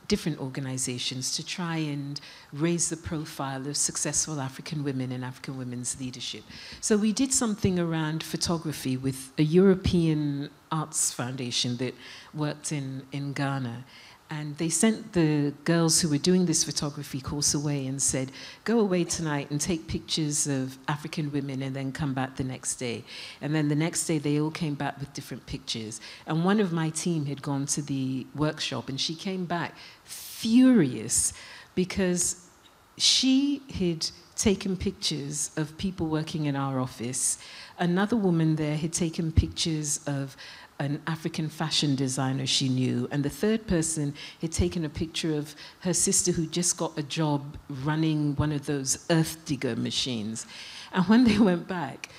different organizations to try and raise the profile of successful African women and African women's leadership. So we did something around photography with a European arts foundation that worked in, in Ghana. And they sent the girls who were doing this photography course away and said, go away tonight and take pictures of African women and then come back the next day. And then the next day, they all came back with different pictures. And one of my team had gone to the workshop and she came back furious because she had taken pictures of people working in our office. Another woman there had taken pictures of an African fashion designer she knew. And the third person had taken a picture of her sister who just got a job running one of those earth digger machines. And when they went back,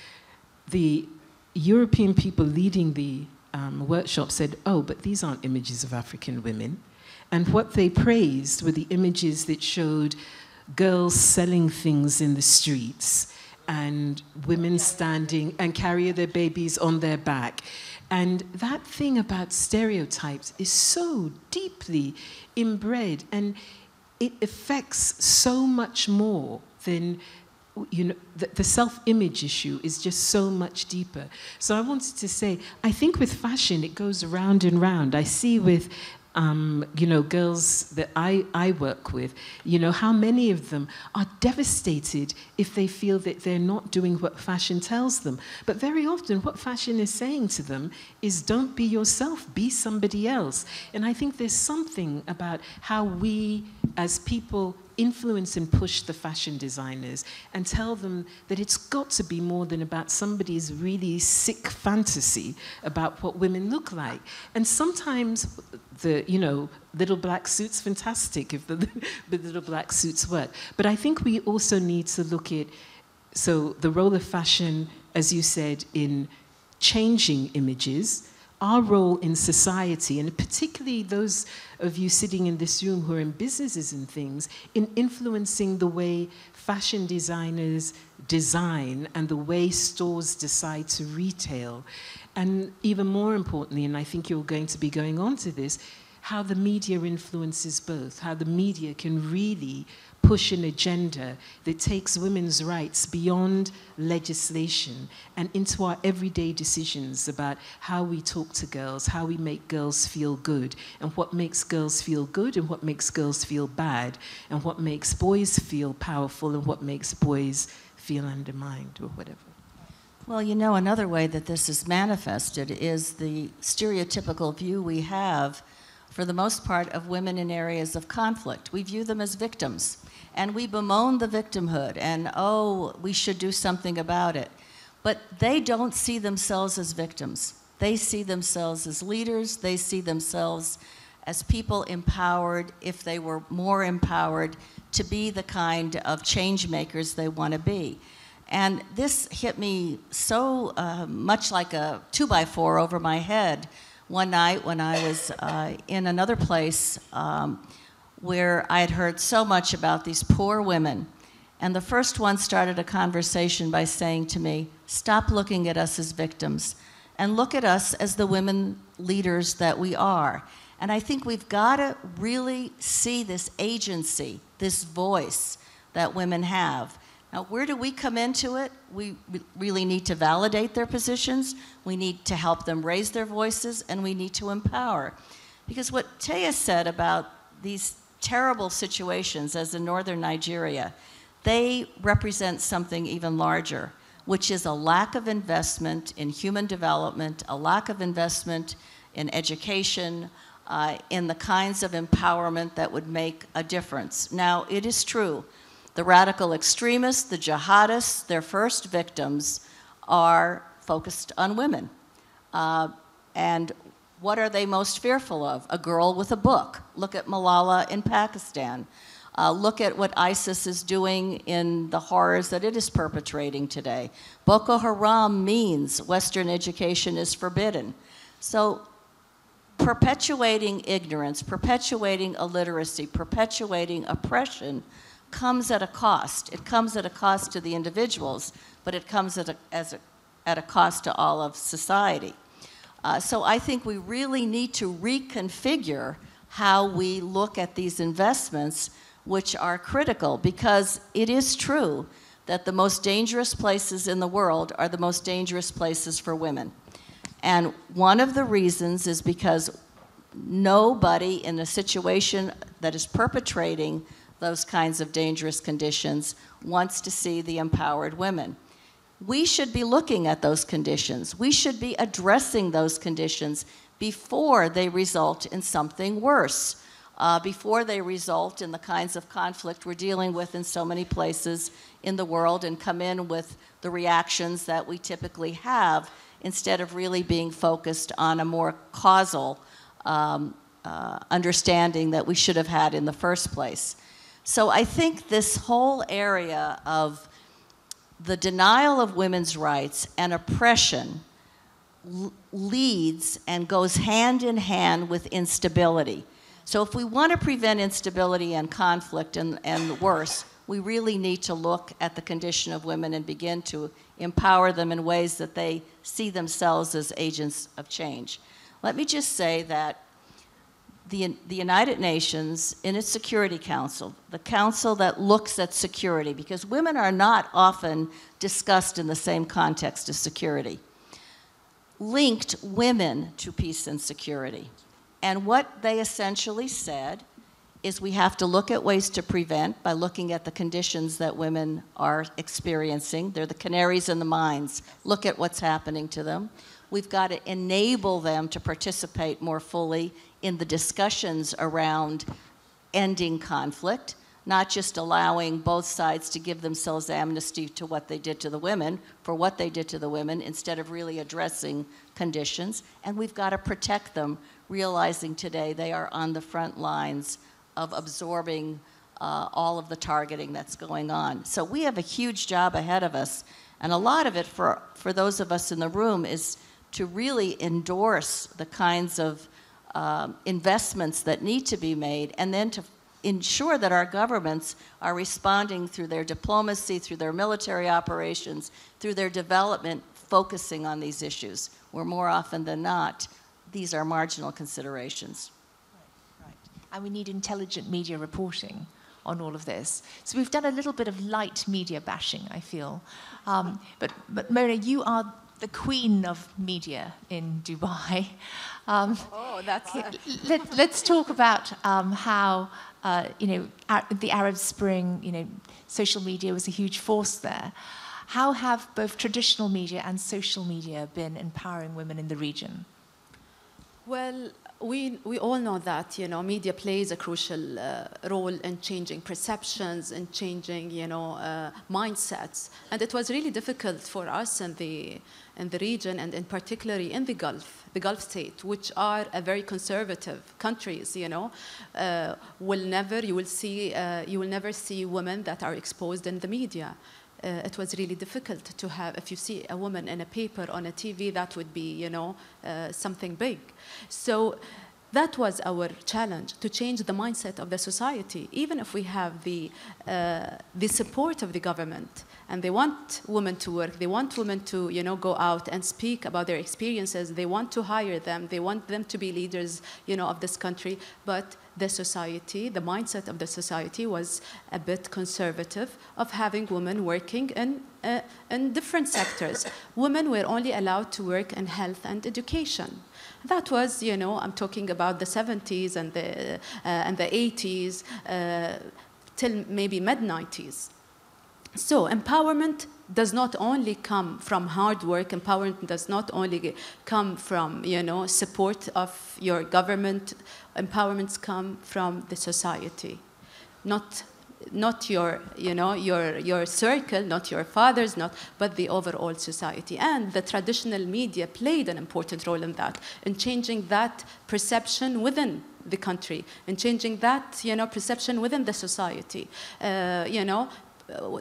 the European people leading the um, workshop said, Oh, but these aren't images of African women. And what they praised were the images that showed girls selling things in the streets and women standing and carrying their babies on their back. And that thing about stereotypes is so deeply inbred and it affects so much more than you know the, the self-image issue is just so much deeper. So i wanted to say i think with fashion it goes round and round. I see with um, you know, girls that I, I work with, you know, how many of them are devastated if they feel that they're not doing what fashion tells them. But very often, what fashion is saying to them is don't be yourself, be somebody else. And I think there's something about how we, as people influence and push the fashion designers and tell them that it's got to be more than about somebody's really sick fantasy about what women look like. And sometimes the, you know, little black suits, fantastic if the, the little black suits work. But I think we also need to look at, so the role of fashion, as you said, in changing images, our role in society, and particularly those of you sitting in this room who are in businesses and things, in influencing the way fashion designers design and the way stores decide to retail. And even more importantly, and I think you're going to be going on to this, how the media influences both, how the media can really push an agenda that takes women's rights beyond legislation and into our everyday decisions about how we talk to girls, how we make girls feel good, and what makes girls feel good and what makes girls feel bad, and what makes boys feel powerful and what makes boys feel undermined or whatever. Well, you know, another way that this is manifested is the stereotypical view we have, for the most part, of women in areas of conflict. We view them as victims and we bemoan the victimhood and, oh, we should do something about it. But they don't see themselves as victims. They see themselves as leaders, they see themselves as people empowered, if they were more empowered, to be the kind of change makers they want to be. And this hit me so uh, much like a two by four over my head one night when I was uh, in another place. Um, where I had heard so much about these poor women. And the first one started a conversation by saying to me, Stop looking at us as victims and look at us as the women leaders that we are. And I think we've got to really see this agency, this voice that women have. Now, where do we come into it? We really need to validate their positions, we need to help them raise their voices, and we need to empower. Because what Theo said about these terrible situations, as in northern Nigeria, they represent something even larger, which is a lack of investment in human development, a lack of investment in education, uh, in the kinds of empowerment that would make a difference. Now, it is true, the radical extremists, the jihadists, their first victims are focused on women. Uh, and what are they most fearful of? A girl with a book. Look at Malala in Pakistan. Uh, look at what ISIS is doing in the horrors that it is perpetrating today. Boko Haram means Western education is forbidden. So, perpetuating ignorance, perpetuating illiteracy, perpetuating oppression comes at a cost. It comes at a cost to the individuals, but it comes at a, as a, at a cost to all of society. Uh, so I think we really need to reconfigure how we look at these investments, which are critical, because it is true that the most dangerous places in the world are the most dangerous places for women. And one of the reasons is because nobody in a situation that is perpetrating those kinds of dangerous conditions wants to see the empowered women we should be looking at those conditions. We should be addressing those conditions before they result in something worse, uh, before they result in the kinds of conflict we're dealing with in so many places in the world and come in with the reactions that we typically have instead of really being focused on a more causal um, uh, understanding that we should have had in the first place. So I think this whole area of the denial of women's rights and oppression leads and goes hand in hand with instability. So, if we want to prevent instability and conflict and, and worse, we really need to look at the condition of women and begin to empower them in ways that they see themselves as agents of change. Let me just say that the, the United Nations, in its Security Council, the council that looks at security, because women are not often discussed in the same context as security, linked women to peace and security. And what they essentially said is we have to look at ways to prevent by looking at the conditions that women are experiencing. They're the canaries in the mines. Look at what's happening to them. We've got to enable them to participate more fully in the discussions around ending conflict. not just allowing both sides to give themselves amnesty to what they did to the women for what they did to the women instead of really addressing conditions. And we've got to protect them, realizing today they are on the front lines of absorbing uh, all of the targeting that's going on. So we have a huge job ahead of us. And a lot of it for, for those of us in the room is to really endorse the kinds of um, investments that need to be made and then to ensure that our governments are responding through their diplomacy, through their military operations, through their development, focusing on these issues, where more often than not, these are marginal considerations. Right, right. And we need intelligent media reporting on all of this. So we've done a little bit of light media bashing, I feel. Um, but, but Mona, you are the queen of media in Dubai. Um, oh, that's. Let, us talk about um, how uh, you know the Arab Spring. You know, social media was a huge force there. How have both traditional media and social media been empowering women in the region? Well, we, we all know that you know media plays a crucial uh, role in changing perceptions and changing you know uh, mindsets. And it was really difficult for us in the in the region and in particularly in the Gulf the Gulf state which are a very conservative countries you know uh, will never you will see uh, you will never see women that are exposed in the media uh, it was really difficult to have, if you see a woman in a paper on a TV, that would be, you know, uh, something big. So that was our challenge, to change the mindset of the society, even if we have the, uh, the support of the government and they want women to work, they want women to you know, go out and speak about their experiences, they want to hire them, they want them to be leaders you know, of this country, but the society, the mindset of the society was a bit conservative of having women working in, uh, in different sectors. women were only allowed to work in health and education. That was, you know, I'm talking about the 70s and the, uh, and the 80s uh, till maybe mid 90s. So empowerment does not only come from hard work. Empowerment does not only come from you know support of your government. Empowerments come from the society, not not your you know your your circle, not your fathers, not but the overall society. And the traditional media played an important role in that, in changing that perception within the country in changing that you know perception within the society uh, you know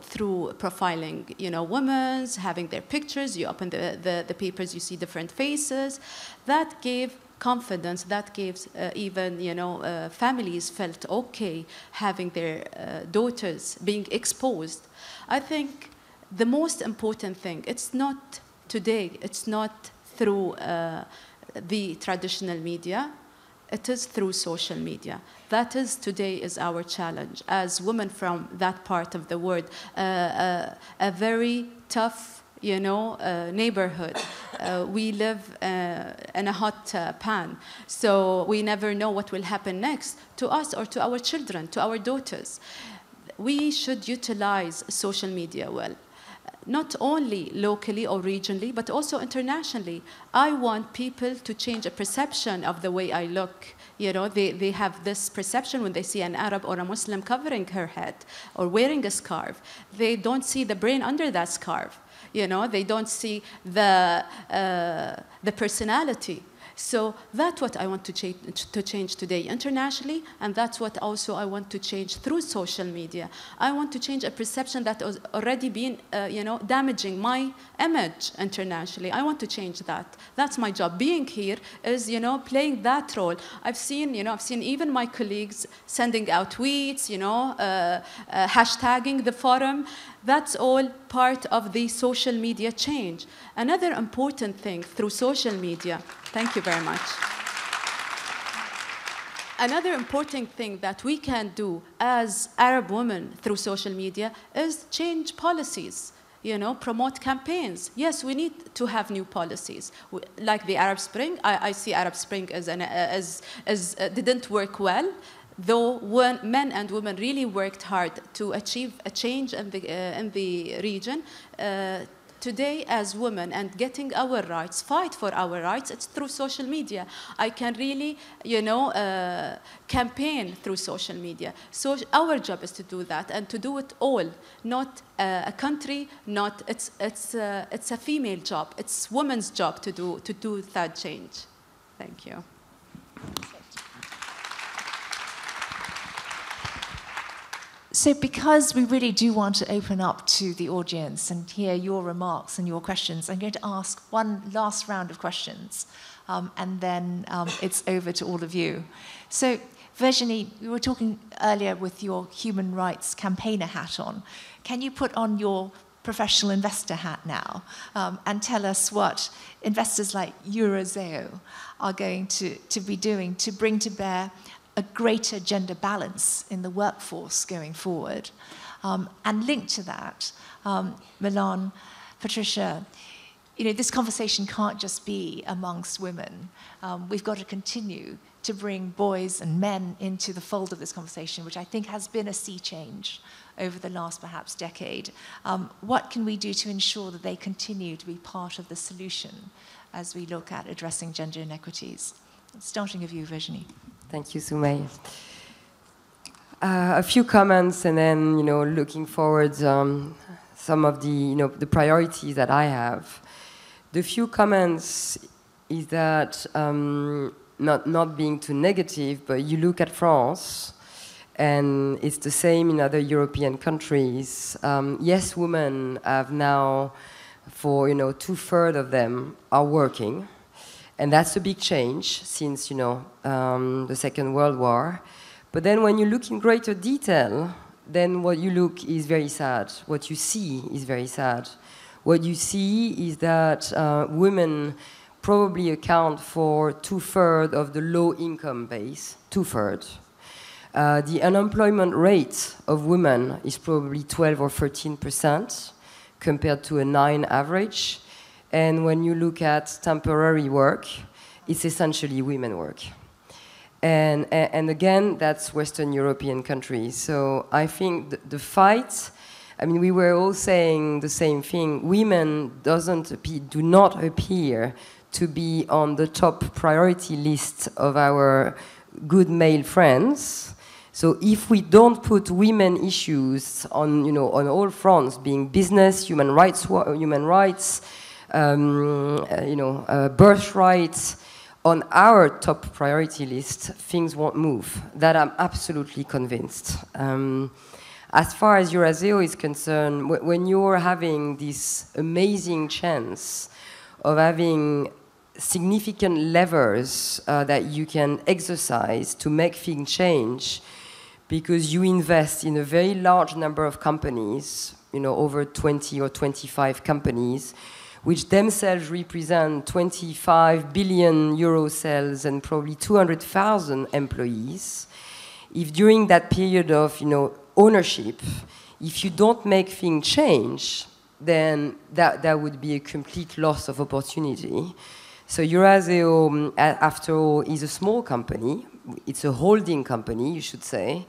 through profiling, you know, women, having their pictures. You open the, the, the, papers, you see different faces. That gave confidence. That gives uh, even, you know, uh, families felt okay having their uh, daughters being exposed. I think the most important thing, it's not today, it's not through uh, the traditional media, it is through social media. That is today is our challenge as women from that part of the world. Uh, uh, a very tough, you know, uh, neighborhood. Uh, we live uh, in a hot uh, pan, so we never know what will happen next to us or to our children, to our daughters. We should utilize social media well not only locally or regionally, but also internationally. I want people to change a perception of the way I look. You know, they, they have this perception when they see an Arab or a Muslim covering her head or wearing a scarf. They don't see the brain under that scarf. You know, they don't see the, uh, the personality so that's what I want to, cha to change today internationally, and that's what also I want to change through social media. I want to change a perception that has already been, uh, you know, damaging my image internationally. I want to change that. That's my job. Being here is, you know, playing that role. I've seen, you know, I've seen even my colleagues sending out tweets, you know, uh, uh, hashtagging the forum. That's all part of the social media change. Another important thing through social media, thank you very much. Another important thing that we can do as Arab women through social media is change policies you know, promote campaigns. Yes, we need to have new policies. like the Arab Spring, I, I see Arab Spring as, an, as, as uh, didn't work well though when men and women really worked hard to achieve a change in the, uh, in the region, uh, today as women and getting our rights, fight for our rights, it's through social media. I can really, you know, uh, campaign through social media. So our job is to do that and to do it all, not uh, a country, not, it's, it's, uh, it's a female job. It's women's job to do, to do that change. Thank you. So, because we really do want to open up to the audience and hear your remarks and your questions, I'm going to ask one last round of questions, um, and then um, it's over to all of you. So, Virginie, we were talking earlier with your human rights campaigner hat on. Can you put on your professional investor hat now um, and tell us what investors like Eurazeo are going to, to be doing to bring to bear a greater gender balance in the workforce going forward. Um, and linked to that, um, Melanne, Patricia, you know, this conversation can't just be amongst women. Um, we've got to continue to bring boys and men into the fold of this conversation, which I think has been a sea change over the last perhaps decade. Um, what can we do to ensure that they continue to be part of the solution as we look at addressing gender inequities? Starting with you, Virginie. Thank you, Su-Mei. Uh, a few comments, and then you know, looking forward, um, some of the you know the priorities that I have. The few comments is that um, not not being too negative, but you look at France, and it's the same in other European countries. Um, yes, women have now, for you know, two thirds of them are working and that's a big change since you know um, the Second World War. But then when you look in greater detail, then what you look is very sad. What you see is very sad. What you see is that uh, women probably account for two thirds of the low income base, two thirds. Uh, the unemployment rate of women is probably 12 or 13 percent compared to a nine average. And when you look at temporary work, it's essentially women work. And, and again, that's Western European countries. So I think the, the fight, I mean, we were all saying the same thing. Women doesn't appear, do not appear to be on the top priority list of our good male friends. So if we don't put women issues on, you know, on all fronts, being business, human rights, human rights, um, uh, you know, uh, birthrights, on our top priority list, things won't move. That I'm absolutely convinced. Um, as far as Eurazeo is concerned, when you're having this amazing chance of having significant levers uh, that you can exercise to make things change, because you invest in a very large number of companies, you know, over 20 or 25 companies, which themselves represent 25 billion euro sales and probably 200,000 employees, if during that period of you know, ownership, if you don't make things change, then that, that would be a complete loss of opportunity. So Eurazeo, um, after all, is a small company. It's a holding company, you should say.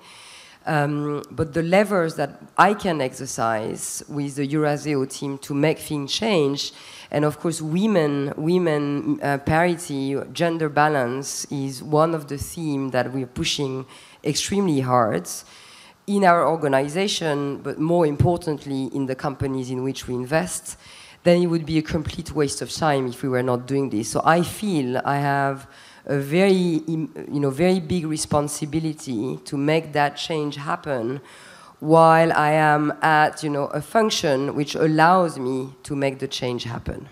Um, but the levers that I can exercise with the Eurazeo team to make things change, and of course, women, women uh, parity, gender balance is one of the themes that we're pushing extremely hard in our organization, but more importantly, in the companies in which we invest. Then it would be a complete waste of time if we were not doing this. So I feel I have a very, you know, very big responsibility to make that change happen while I am at, you know, a function which allows me to make the change happen.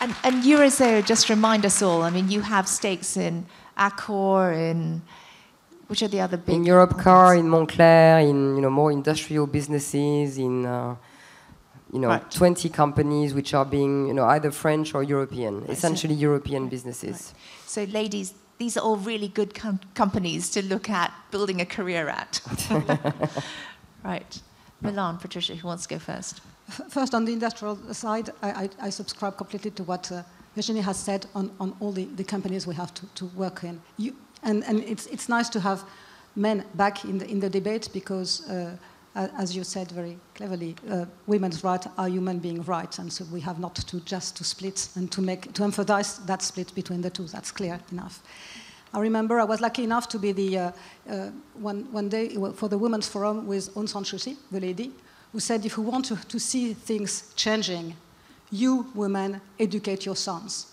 And, and Eurazeo, just remind us all, I mean, you have stakes in Accor, in which are the other big... In Europcar, in Moncler, in, you know, more industrial businesses, in... Uh, you know, right. 20 companies which are being, you know, either French or European, essentially European businesses. Right. So, ladies, these are all really good com companies to look at building a career at. right. Melanne, Patricia, who wants to go first? First, on the industrial side, I, I, I subscribe completely to what uh, Virginie has said on, on all the, the companies we have to, to work in. You, and and it's, it's nice to have men back in the, in the debate because uh, as you said very cleverly, uh, women's rights are human being rights, and so we have not to just to split and to make to emphasize that split between the two. That's clear enough. I remember I was lucky enough to be the uh, uh one, one day for the Women's Forum with Aung San Suu Kyi, the lady, who said, if you want to, to see things changing, you women educate your sons.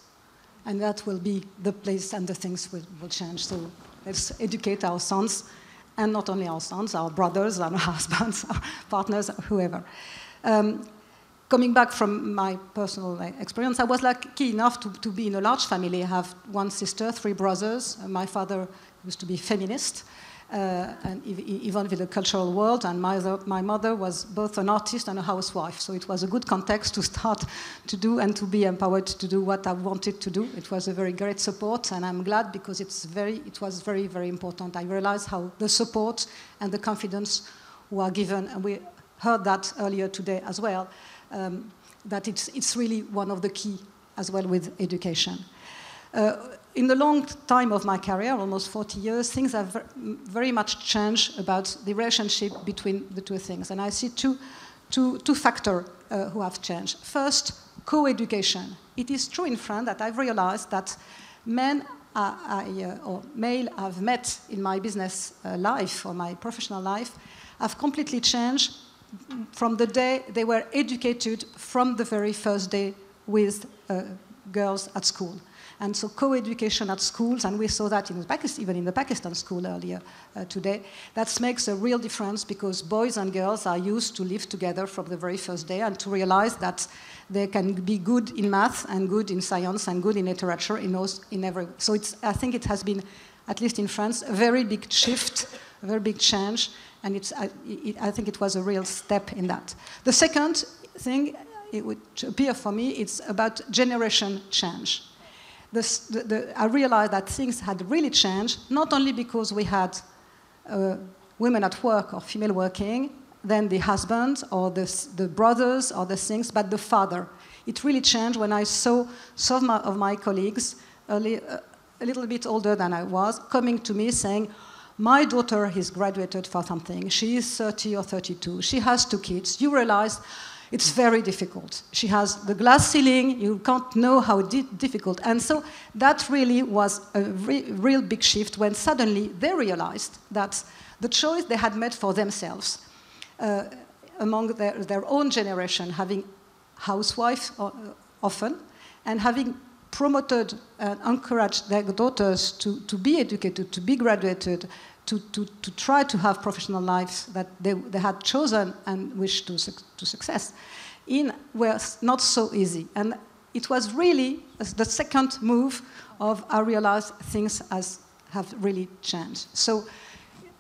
And that will be the place and the things will, will change. So let's educate our sons, and not only our sons, our brothers, our husbands, our partners, whoever. Um, coming back from my personal experience, I was lucky enough to, to be in a large family. I have one sister, three brothers. My father used to be feminist uh, and even with the cultural world. And my, my mother was both an artist and a housewife, so it was a good context to start to do and to be empowered to do what I wanted to do. It was a very great support, and I'm glad because it's very, it was very, very important. I realized how the support and the confidence were given, and we heard that earlier today as well, um, that it's, it's really one of the key as well with education. Uh, in the long time of my career, almost 40 years, things have very much changed about the relationship between the two things. And I see two, two, two factors uh, who have changed. First, co-education. It is true in France that I've realized that men I, uh, or male I've met in my business uh, life or my professional life have completely changed from the day they were educated from the very first day with uh, girls at school. And so co-education at schools, and we saw that in Pakistan, even in the Pakistan school earlier uh, today, that makes a real difference because boys and girls are used to live together from the very first day and to realize that they can be good in math and good in science and good in literature in, those, in every. So it's, I think it has been, at least in France, a very big shift, a very big change, and it's, I, it, I think it was a real step in that. The second thing, it would appear for me, it's about generation change the, the, I realized that things had really changed, not only because we had uh, women at work or female working, then the husband or the, the brothers or the things, but the father. It really changed when I saw some of my colleagues, uh, a little bit older than I was, coming to me saying, my daughter has graduated for something. She is 30 or 32. She has two kids. You realize it's very difficult. She has the glass ceiling, you can't know how di difficult. And so that really was a re real big shift when suddenly they realized that the choice they had made for themselves uh, among their, their, own generation, having housewife uh, often, and having promoted and encouraged their daughters to, to be educated, to be graduated, to, to, to try to have professional lives that they, they had chosen and wished to, to success in were not so easy. And it was really the second move of I realized things as have really changed. So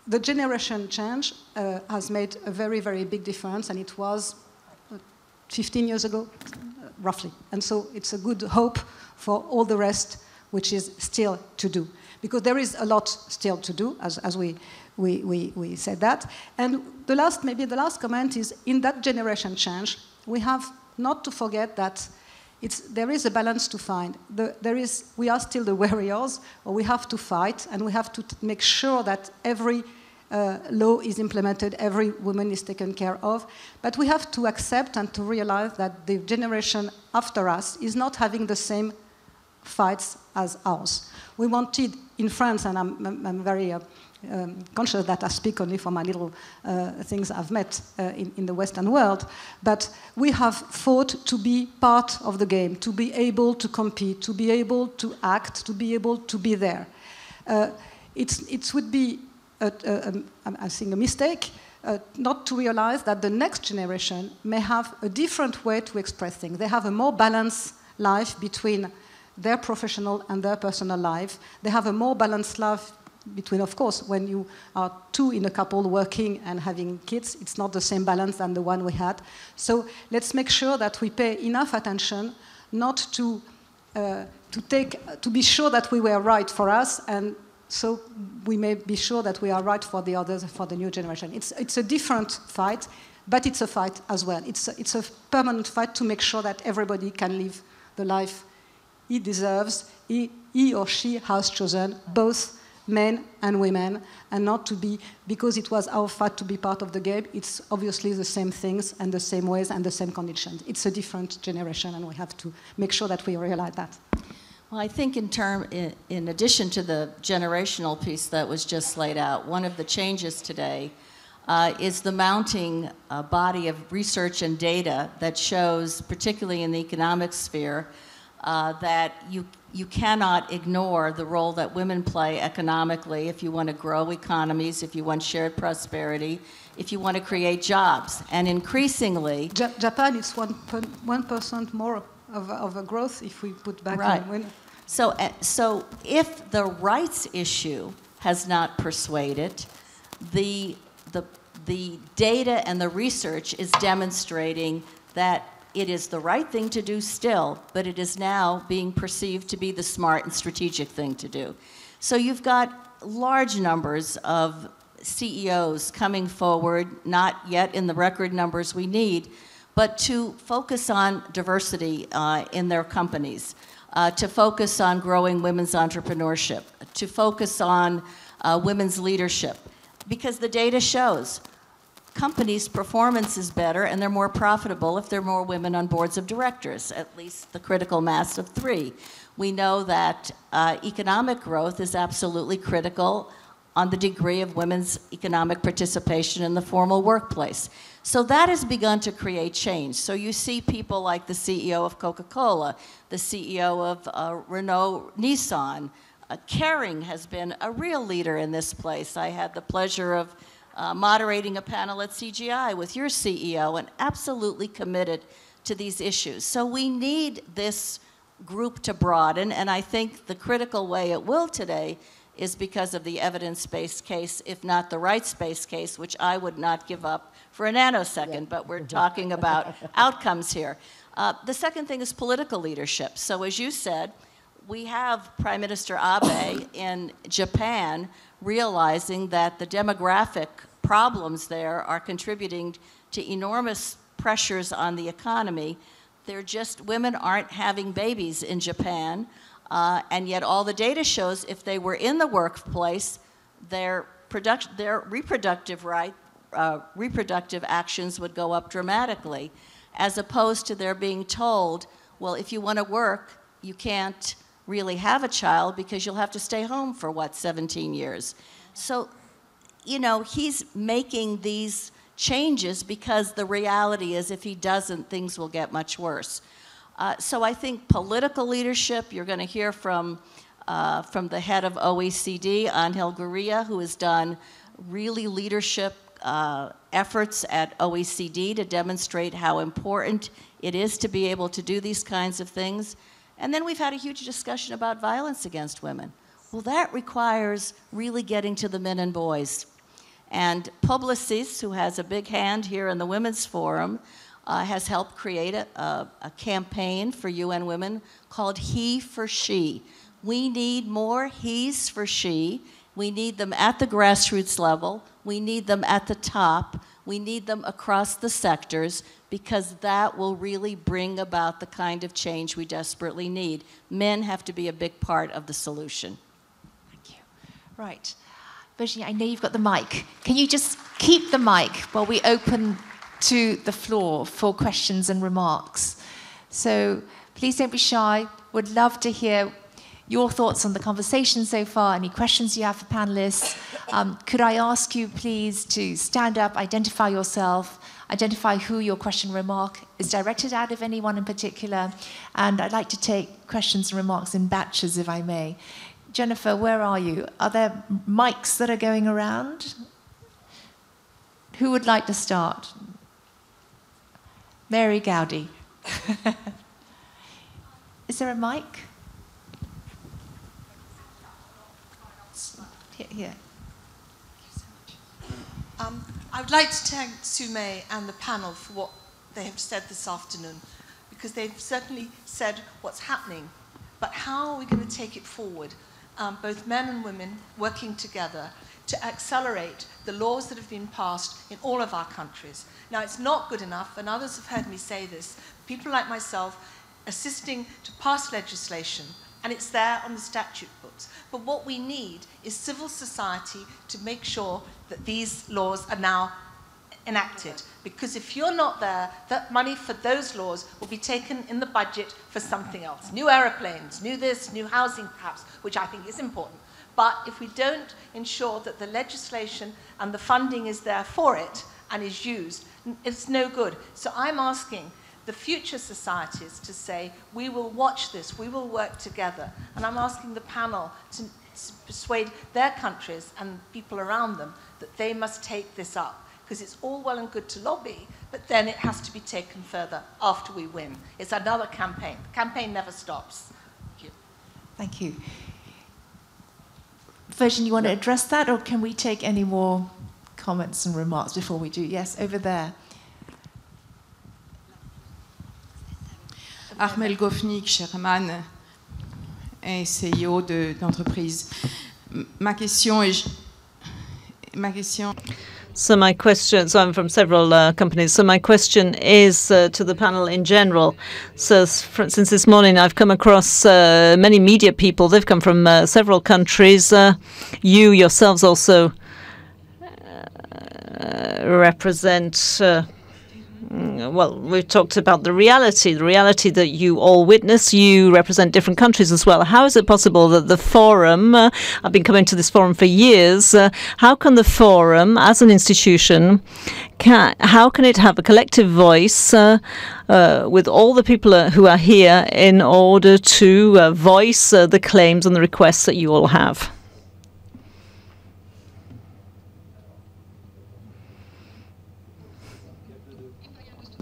the generation change uh, has made a very, very big difference, and it was uh, 15 years ago, roughly. And so it's a good hope for all the rest, which is still to do because there is a lot still to do, as, as we, we, we, we said that. And the last, maybe the last comment is in that generation change, we have not to forget that it's, there is a balance to find. The, there is, we are still the warriors, or we have to fight, and we have to make sure that every uh, law is implemented, every woman is taken care of. But we have to accept and to realize that the generation after us is not having the same fights as ours. We wanted in France, and I'm, I'm very uh, um, conscious that I speak only for my little uh, things I've met uh, in, in, the Western world, but we have fought to be part of the game, to be able to compete, to be able to act, to be able to be there. Uh, it would be, a, a, a, I think, a mistake uh, not to realize that the next generation may have a different way to express things. They have a more balanced life between their professional and their personal life. They have a more balanced life between, of course, when you are two in a couple working and having kids, it's not the same balance than the one we had. So let's make sure that we pay enough attention not to, uh, to, take, to be sure that we were right for us and so we may be sure that we are right for the others, for the new generation. It's, it's a different fight, but it's a fight as well. It's a, it's a permanent fight to make sure that everybody can live the life he deserves, he, he or she has chosen both men and women, and not to be, because it was our fact to be part of the game, it's obviously the same things and the same ways and the same conditions. It's a different generation, and we have to make sure that we realize that. Well, I think in term, in, in addition to the generational piece that was just laid out, one of the changes today uh, is the mounting uh, body of research and data that shows, particularly in the economic sphere, uh, that you, you cannot ignore the role that women play economically if you want to grow economies, if you want shared prosperity, if you want to create jobs. And increasingly, Ja- Japan is one one percent more of, of a growth if we put back Right. women. So, uh, so if the rights issue has not persuaded, the, the, the data and the research is demonstrating that it is the right thing to do still, but it is now being perceived to be the smart and strategic thing to do. So you've got large numbers of CEOs coming forward, not yet in the record numbers we need, but to focus on diversity uh, in their companies, uh, to focus on growing women's entrepreneurship, to focus on uh, women's leadership, because the data shows companies' performance is better and they're more profitable if there are more women on boards of directors, at least the critical mass of three. We know that uh, economic growth is absolutely critical on the degree of women's economic participation in the formal workplace. So that has begun to create change. So you see people like the CEO of Coca Cola, the CEO of uh, Renault Nissan. Uh, Kering has been a real leader in this place. I had the pleasure of uh, moderating a panel at CGI with your CEO and absolutely committed to these issues. So we need this group to broaden, and I think the critical way it will today is because of the evidence-based case, if not the rights-based case, which I would not give up for a nanosecond, but we're talking about outcomes here. Uh, the second thing is political leadership. So as you said, we have Prime Minister Abe in Japan realizing that the demographic problems there are contributing to enormous pressures on the economy. They're just, women aren't having babies in Japan, uh, and yet all the data shows if they were in the workplace, their, product, their reproductive right, uh, reproductive actions would go up dramatically, as opposed to their being told, well, if you want to work, you can't really have a child because you'll have to stay home for what, 17 years. So, you know, he's making these changes because the reality is if he doesn't, things will get much worse. Uh, so I think political leadership, you're going to hear from, uh, from the head of OECD, Angel Gurria, who has done really leadership uh, efforts at OECD to demonstrate how important it is to be able to do these kinds of things. And then we've had a huge discussion about violence against women. Well, that requires really getting to the men and boys. And Publicis, who has a big hand here in the Women's Forum, uh, has helped create a, a, a campaign for UN women called He for She. We need more He's for She. We need them at the grassroots level. We need them at the top. We need them across the sectors because that will really bring about the kind of change we desperately need. Men have to be a big part of the solution. Thank you. Right. Virginie, I know you've got the mic. Can you just keep the mic while we open to the floor for questions and remarks? So please don't be shy. Would love to hear your thoughts on the conversation so far, any questions you have for panelists. Um, could I ask you, please, to stand up, identify yourself, identify who your question remark is directed at, if anyone in particular, and I'd like to take questions and remarks in batches, if I may. Jennifer, where are you? Are there mics that are going around? Who would like to start? Mary Goudie. Is there a mic? Here. here. Um, I would like to thank Su-Mei and the panel for what they have said this afternoon, because they've certainly said what's happening, but how are we going to take it forward? Um, both men and women working together to accelerate the laws that have been passed in all of our countries. Now, it's not good enough, and others have heard me say this. People like myself assisting to pass legislation and it's there on the statute books. But what we need is civil society to make sure that these laws are now enacted. Because if you're not there, that money for those laws will be taken in the budget for something else. New aeroplanes, new this, new housing perhaps, which I think is important. But if we don't ensure that the legislation and the funding is there for it and is used, it's no good. So I'm asking the future societies to say, we will watch this, we will work together. And I'm asking the panel to, to persuade their countries and people around them that they must take this up. Because it's all well and good to lobby, but then it has to be taken further after we win. It's another campaign. The campaign never stops. Thank you. Thank you. Virginie, you want to address that, or can we take any more comments and remarks before we do? Yes, over there. Armel Gofnik, Sherman, et CEO d'entreprise. Ma question est. Ma question. So my question, so I'm from several uh, companies. So my question is uh, to the panel in general. So for, since this morning, I've come across uh, many media people. They've come from uh, several countries. Uh, you yourselves also uh, represent well, we've talked about the reality, the reality that you all witness. You represent different countries as well. How is it possible that the forum, uh, I've been coming to this forum for years, uh, how can the forum, as an institution, can, how can it have a collective voice uh, uh with all the people uh, who are here in order to uh, voice the claims and the requests that you all have?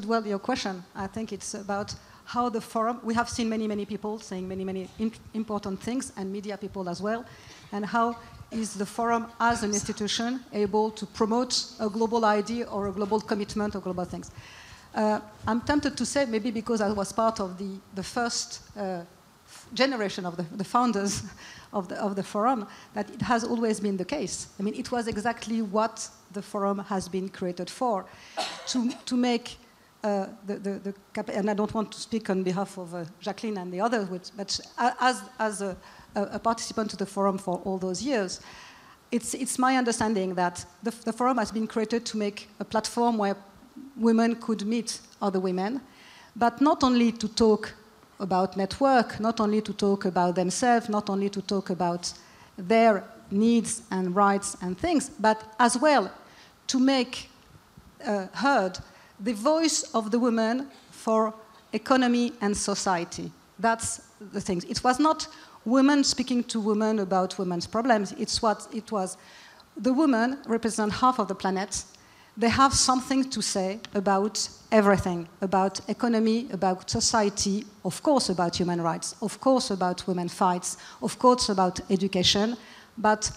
Well your question. I think it's about how the forum, we have seen many, many people saying many, many important things, and media people as well, and how is the forum as an institution able to promote a global idea or a global commitment or global things. Uh, I'm tempted to say, maybe because I was part of the, the first uh, generation of the, the founders of the, of the forum, that it has always been the case. I mean, it was exactly what the forum has been created for, to, to make uh, the, the, the and I don't want to speak on behalf of uh, Jacqueline and the others, but as, as a, a, participant to the forum for all those years, it's, it's my understanding that the, the, forum has been created to make a platform where women could meet other women, but not only to talk about network, not only to talk about themselves, not only to talk about their needs and rights and things, but as well to make uh, heard the voice of the woman for economy and society. That's the thing. It was not women speaking to women about women's problems. It's what it was. The women represent half of the planet. They have something to say about everything, about economy, about society, of course about human rights, of course about women's fights, of course about education, but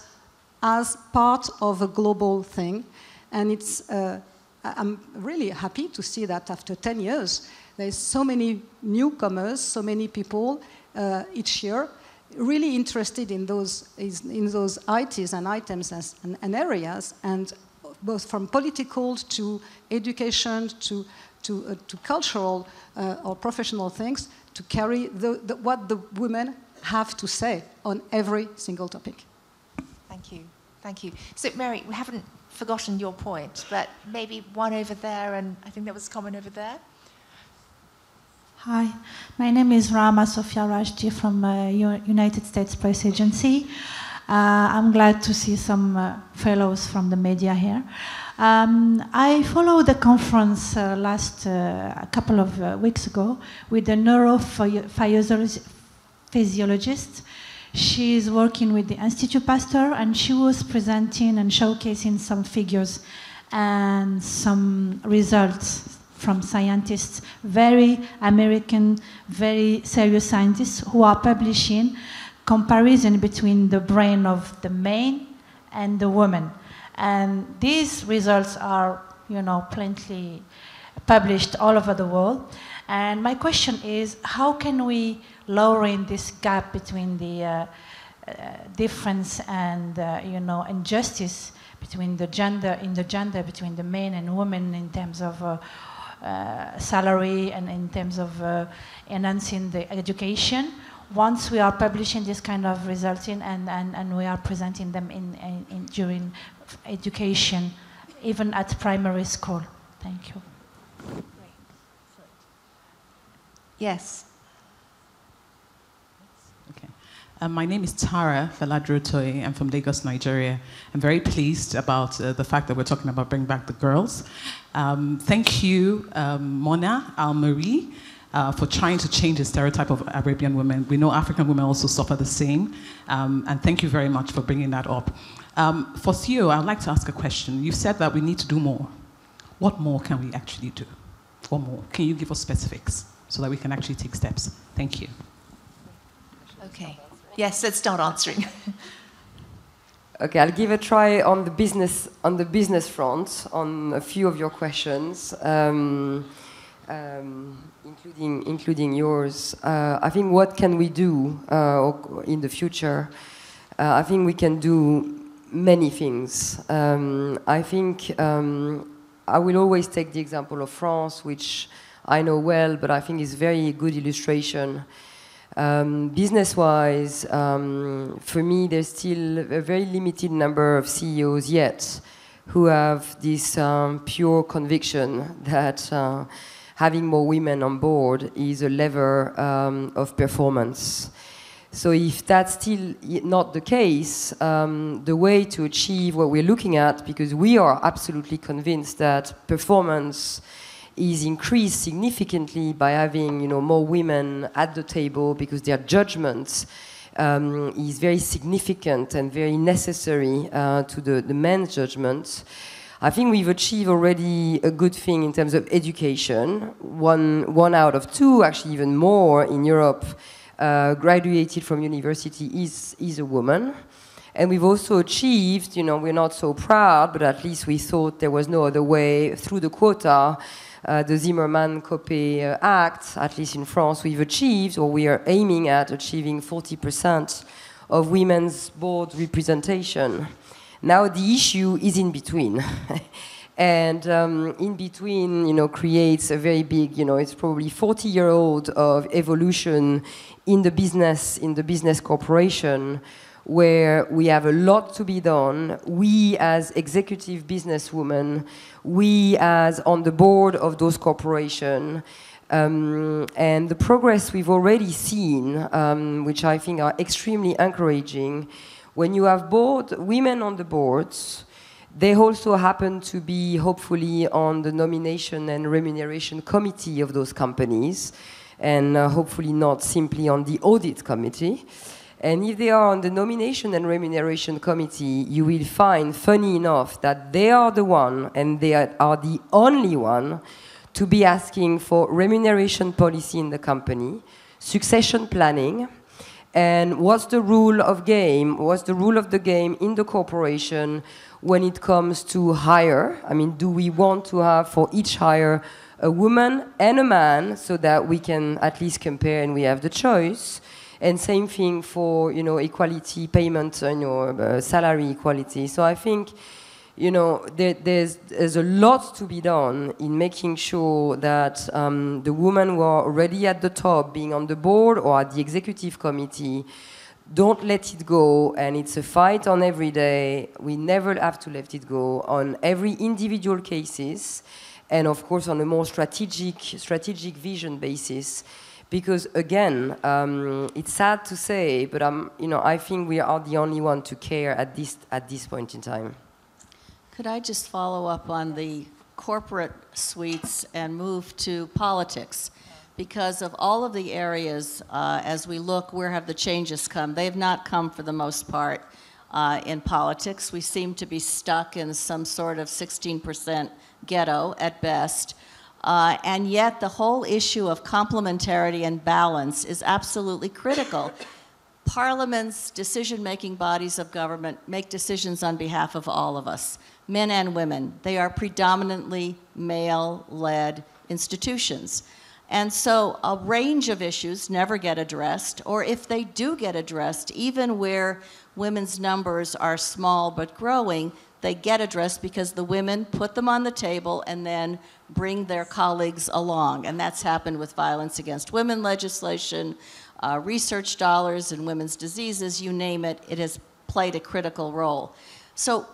as part of a global thing. And it's uh, I'm really happy to see that after 10 years, there's so many newcomers, so many people uh, each year really interested in those, in those ITs and items and, and areas, and both from political to education to, to, uh, to cultural uh, or professional things, to carry the, the, what the women have to say on every single topic. Thank you. Thank you. So, Mary, we haven't forgotten your point, but maybe one over there, and I think that was common over there. Hi, my name is Rama Sofia Rashti from uh, United States Press Agency. Uh, I'm glad to see some uh, fellows from the media here. Um, I followed the conference uh, last uh, a couple of uh, weeks ago with a neurophysiologist She's working with the Institute Pasteur, and she was presenting and showcasing some figures and some results from scientists, very American, very serious scientists who are publishing comparison between the brain of the man and the woman. And these results are, you know, plenty published all over the world. And my question is, how can we lowering this gap between the uh, uh, difference and uh, you know injustice between the gender in the gender between the men and women in terms of uh, uh, salary and in terms of uh, enhancing the education once we are publishing this kind of results in and, and, and we are presenting them in, in, in during education, even at primary school. Thank you. Yes. Okay. Um, my name is Tara Feladrotoy. I'm from Lagos, Nigeria. I'm very pleased about uh, the fact that we're talking about bringing back the girls. Um, thank you, um, Mona Al Marri, uh, for trying to change the stereotype of Arabian women. We know African women also suffer the same. Um, and thank you very much for bringing that up. Um, for Theo, I'd like to ask a question. You said that we need to do more. What more can we actually do? What more? Can you give us specifics so that we can actually take steps? Thank you. Okay. Yes, let's start answering. Okay, I'll give a try on the business on the business front on a few of your questions, um, um, including including yours. Uh, I think what can we do uh, in the future? Uh, I think we can do many things. Um, I think um, I will always take the example of France, which I know well, but I think is very good illustration. Um, business-wise, um, for me, there's still a very limited number of CEOs yet who have this um, pure conviction that uh, having more women on board is a lever um, of performance. So if that's still not the case, um, the way to achieve what we're looking at, because we are absolutely convinced that performance is increased significantly by having you know, more women at the table because their judgment um, is very significant and very necessary uh, to the, the men's judgment. I think we've achieved already a good thing in terms of education. One, one out of two, actually even more in Europe, uh, graduated from university is, is a woman. And we've also achieved, you know, we're not so proud, but at least we thought there was no other way through the quota the Zimmermann-Copé uh, Act, at least in France, we've achieved, or we are aiming at achieving 40% of women's board representation. Now the issue is in between. and um, in between, you know, creates a very big, you know, it's probably 40 year old of evolution in the business, in the business corporation, where we have a lot to be done. We, as executive businesswomen, we, as on the board of those corporations, um, and the progress we've already seen, um, which I think are extremely encouraging, when you have board women on the boards, they also happen to be hopefully on the nomination and remuneration committee of those companies, and uh, hopefully not simply on the audit committee. And if they are on the nomination and remuneration committee, you will find, funny enough, that they are the one and they are the only one to be asking for remuneration policy in the company, succession planning, and what's the rule of game, what's the rule of the game in the corporation when it comes to hire? I mean, do we want to have for each hire a woman and a man so that we can at least compare and we have the choice? And same thing for you know equality payment, you know uh, salary equality. So I think you know there, there's there's a lot to be done in making sure that um, the women who are already at the top, being on the board or at the executive committee, don't let it go. And it's a fight on every day. We never have to let it go on every individual cases. And of course on a more strategic strategic vision basis because again, um, it's sad to say, but um, you know, I think we are the only one to care at this at this point in time. Could I just follow up on the corporate suites and move to politics? Because of all of the areas, uh, as we look, where have the changes come? They have not come for the most part uh, in politics. We seem to be stuck in some sort of 16% ghetto at best. Uh, and yet, the whole issue of complementarity and balance is absolutely critical. Parliaments, decision making bodies of government, make decisions on behalf of all of us, men and women. They are predominantly male led institutions. And so, a range of issues never get addressed, or if they do get addressed, even where women's numbers are small but growing, they get addressed because the women put them on the table and then bring their colleagues along. And that's happened with violence against women legislation, uh, research dollars in women's diseases, you name it, it has played a critical role. So,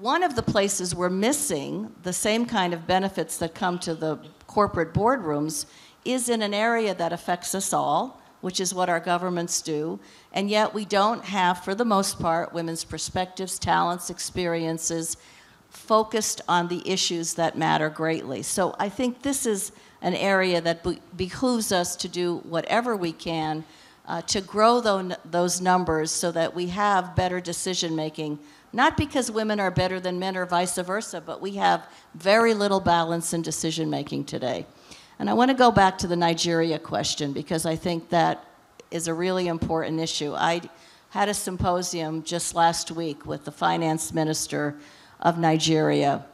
one of the places we're missing the same kind of benefits that come to the corporate boardrooms is in an area that affects us all, which is what our governments do, and yet we don't have, for the most part, women's perspectives, talents, experiences focused on the issues that matter greatly. So I think this is an area that be- behooves us to do whatever we can uh, to grow tho- those numbers so that we have better decision making. Not because women are better than men or vice versa, but we have very little balance in decision making today. And I want to go back to the Nigeria question because I think that is a really important issue. I had a symposium just last week with the finance minister of Nigeria,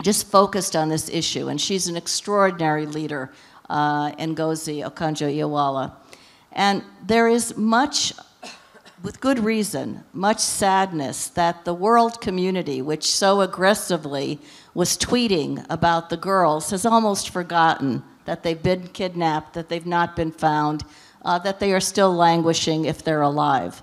just focused on this issue, and she's an extraordinary leader, uh, Ngozi Okonjo-Iweala. And there is much, with good reason, much sadness that the world community, which so aggressively was tweeting about the girls, has almost forgotten that they've been kidnapped, that they've not been found, uh, that they are still languishing if they're alive.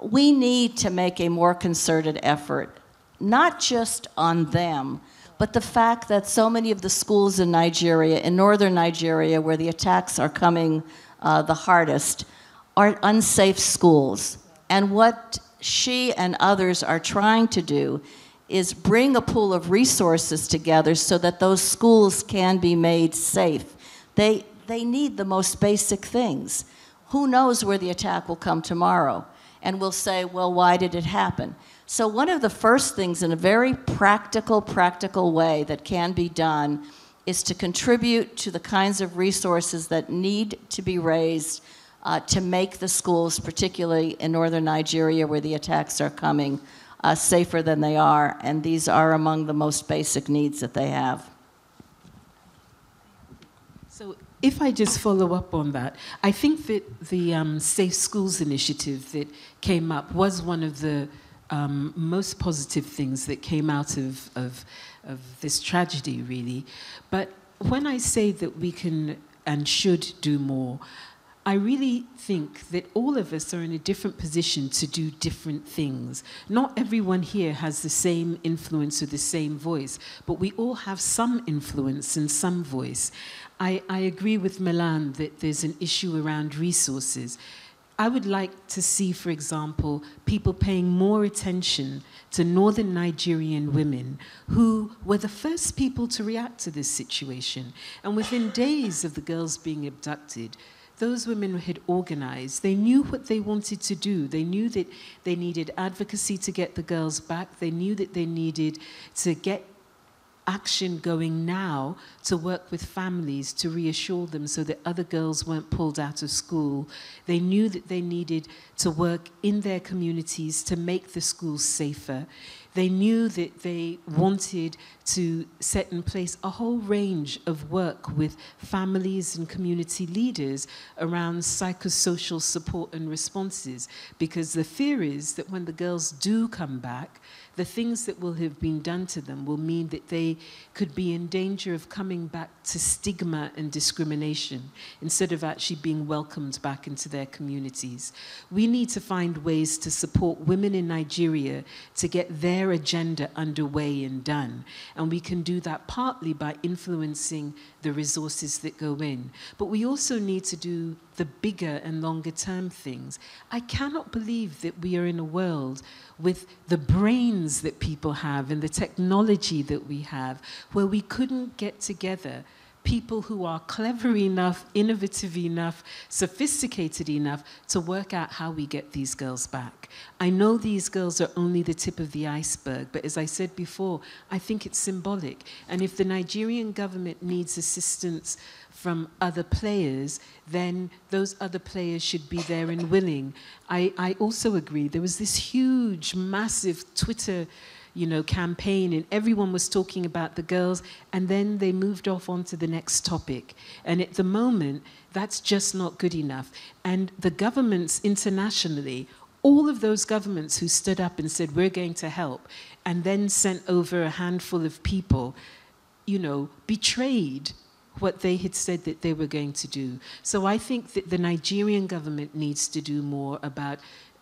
We need to make a more concerted effort, not just on them, but the fact that so many of the schools in Nigeria, in northern Nigeria, where the attacks are coming uh, the hardest, are unsafe schools. And what she and others are trying to do is bring a pool of resources together so that those schools can be made safe. They, they need the most basic things. Who knows where the attack will come tomorrow? And we'll say, well, why did it happen? So, one of the first things in a very practical, practical way that can be done is to contribute to the kinds of resources that need to be raised uh, to make the schools, particularly in northern Nigeria where the attacks are coming, uh, safer than they are. And these are among the most basic needs that they have. So, if I just follow up on that, I think that the um, Safe Schools initiative that came up was one of the um, most positive things that came out of, of, of this tragedy, really. But when I say that we can and should do more, I really think that all of us are in a different position to do different things. Not everyone here has the same influence or the same voice, but we all have some influence and some voice. I, I agree with Melanne that there's an issue around resources. I would like to see, for example, people paying more attention to northern Nigerian women who were the first people to react to this situation. And within days of the girls being abducted, those women had organized. They knew what they wanted to do. They knew that they needed advocacy to get the girls back. They knew that they needed to get action going now to work with families to reassure them so that other girls weren't pulled out of school. They knew that they needed to work in their communities to make the schools safer. They knew that they wanted to set in place a whole range of work with families and community leaders around psychosocial support and responses because the fear is that when the girls do come back, the things that will have been done to them will mean that they could be in danger of coming back to stigma and discrimination instead of actually being welcomed back into their communities. We need to find ways to support women in Nigeria to get their agenda underway and done. And we can do that partly by influencing the resources that go in. But we also need to do the bigger and longer term things. I cannot believe that we are in a world with the brains that people have and the technology that we have where we couldn't get together people who are clever enough, innovative enough, sophisticated enough to work out how we get these girls back. I know these girls are only the tip of the iceberg, but as I said before, I think it's symbolic. And if the Nigerian government needs assistance from other players, then those other players should be there and willing. I, I also agree. There was this huge, massive Twitter you know, campaign, and everyone was talking about the girls, and then they moved off onto the next topic. And at the moment, that's just not good enough. And the governments internationally, all of those governments who stood up and said, we're going to help, and then sent over a handful of people, you know, betrayed what they had said that they were going to do. So I think that the Nigerian government needs to do more about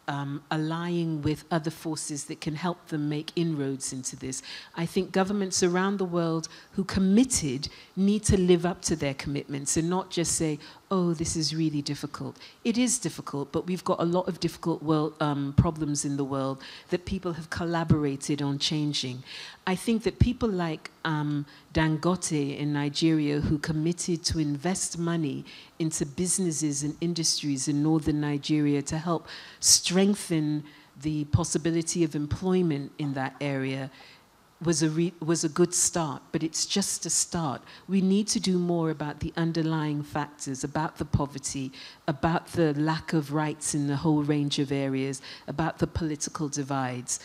um, allying with other forces that can help them make inroads into this. I think governments around the world who committed need to live up to their commitments and not just say, oh, this is really difficult. It is difficult, but we've got a lot of difficult world, um, problems in the world that people have collaborated on changing. I think that people like um, Dangote in Nigeria, who committed to invest money into businesses and industries in northern Nigeria to help strengthen the possibility of employment in that area, was a, was a good start, but it's just a start. We need to do more about the underlying factors, about the poverty, about the lack of rights in the whole range of areas, about the political divides.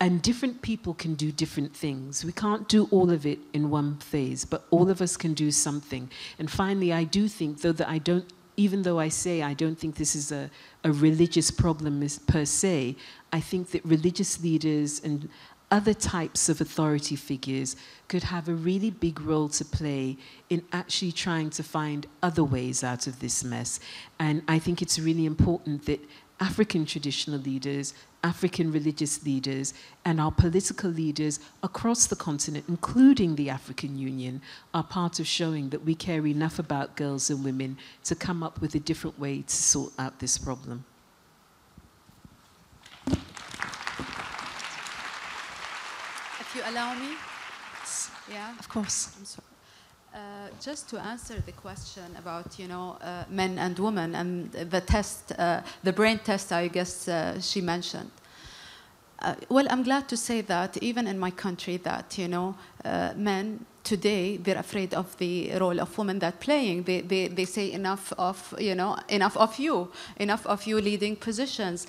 And different people can do different things. We can't do all of it in one phase, but all of us can do something. And finally, I do think, though that I don't even though I say I don't think this is a, a religious problem per se, I think that religious leaders and other types of authority figures could have a really big role to play in actually trying to find other ways out of this mess. And I think it's really important that African traditional leaders, African religious leaders, and our political leaders across the continent, including the African Union, are part of showing that we care enough about girls and women to come up with a different way to sort out this problem. You allow me? Yeah, of course. Uh, just to answer the question about you know uh, men and women and the test, uh, the brain test, I guess uh, she mentioned. Uh, well, I'm glad to say that even in my country, that you know, uh, men today they're afraid of the role of women that playing. They, they, they say enough of you know enough of you, enough of you leading positions,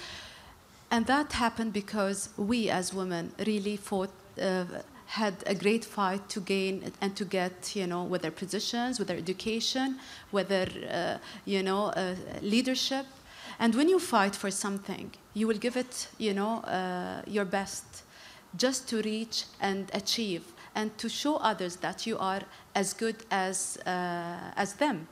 and that happened because we as women really fought had a great fight to gain and to get, you know, whether positions, whether education, whether, uh, you know, uh, leadership. And when you fight for something, you will give it, you know, uh, your best just to reach and achieve and to show others that you are as good as, uh, as them.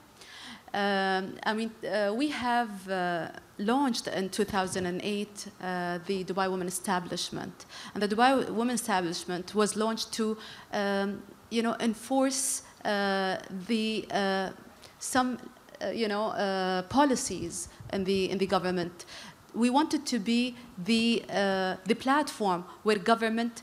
Um, I mean, uh, we have uh, launched in 2008 uh, the Dubai Women Establishment, and the Dubai Women Establishment was launched to, um, you know, enforce uh, the uh, some, uh, you know, policies in the in the government. We wanted to be the the platform where government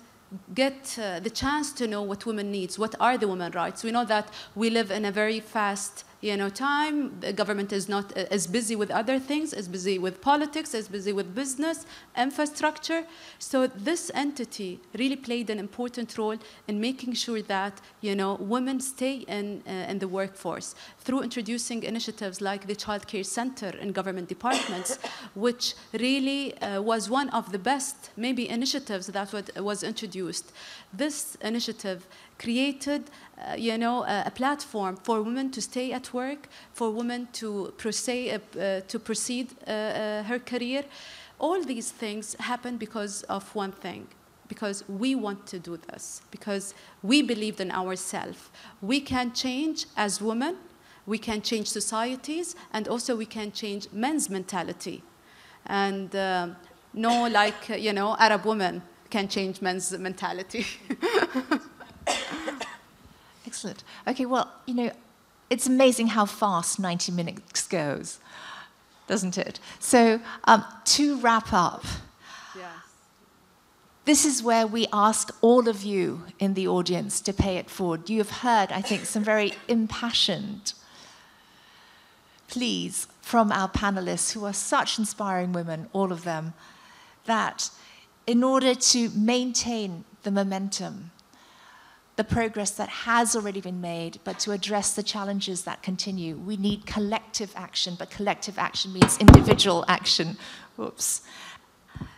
get uh, the chance to know what women needs, what are the women rights. We know that we live in a very fast you know, time. The government is not uh, as busy with other things, as busy with politics, as busy with business, infrastructure. So this entity really played an important role in making sure that, you know, women stay in, uh, in the workforce through introducing initiatives like the Child Care Center in government departments, which really uh, was one of the best, maybe, initiatives that was introduced. This initiative created, uh, you know, a, a, platform for women to stay at work, for women to proceed, uh, uh to proceed uh, uh, her career. All these things happen because of one thing, because we want to do this, because we believed in ourselves. We can change as women, we can change societies, and also we can change men's mentality. And no, like, you know, Arab women can change men's mentality. Excellent. Okay, well, you know, it's amazing how fast 90 minutes goes, doesn't it? So, um, to wrap up, yes. this is where we ask all of you in the audience to pay it forward. You have heard, I think, some very impassioned pleas from our panelists, who are such inspiring women, all of them, that in order to maintain the momentum the progress that has already been made, but to address the challenges that continue. We need collective action, but collective action means individual action. Whoops.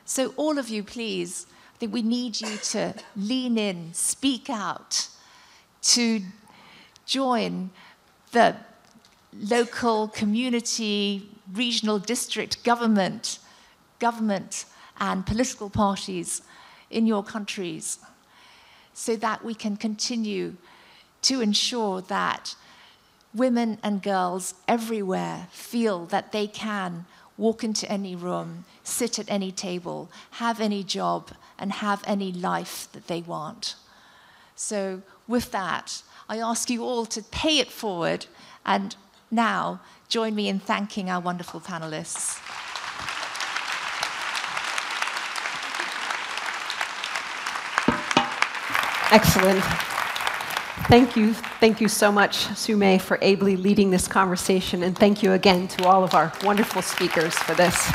So, all of you, please, I think we need you to lean in, speak out, to join the local, community, regional, district government, government, and political parties in your countries so that we can continue to ensure that women and girls everywhere feel that they can walk into any room, sit at any table, have any job, and have any life that they want. So, with that, I ask you all to pay it forward and now join me in thanking our wonderful panelists. Excellent. Thank you. Thank you so much, Su-Mei, for ably leading this conversation. And thank you again to all of our wonderful speakers for this.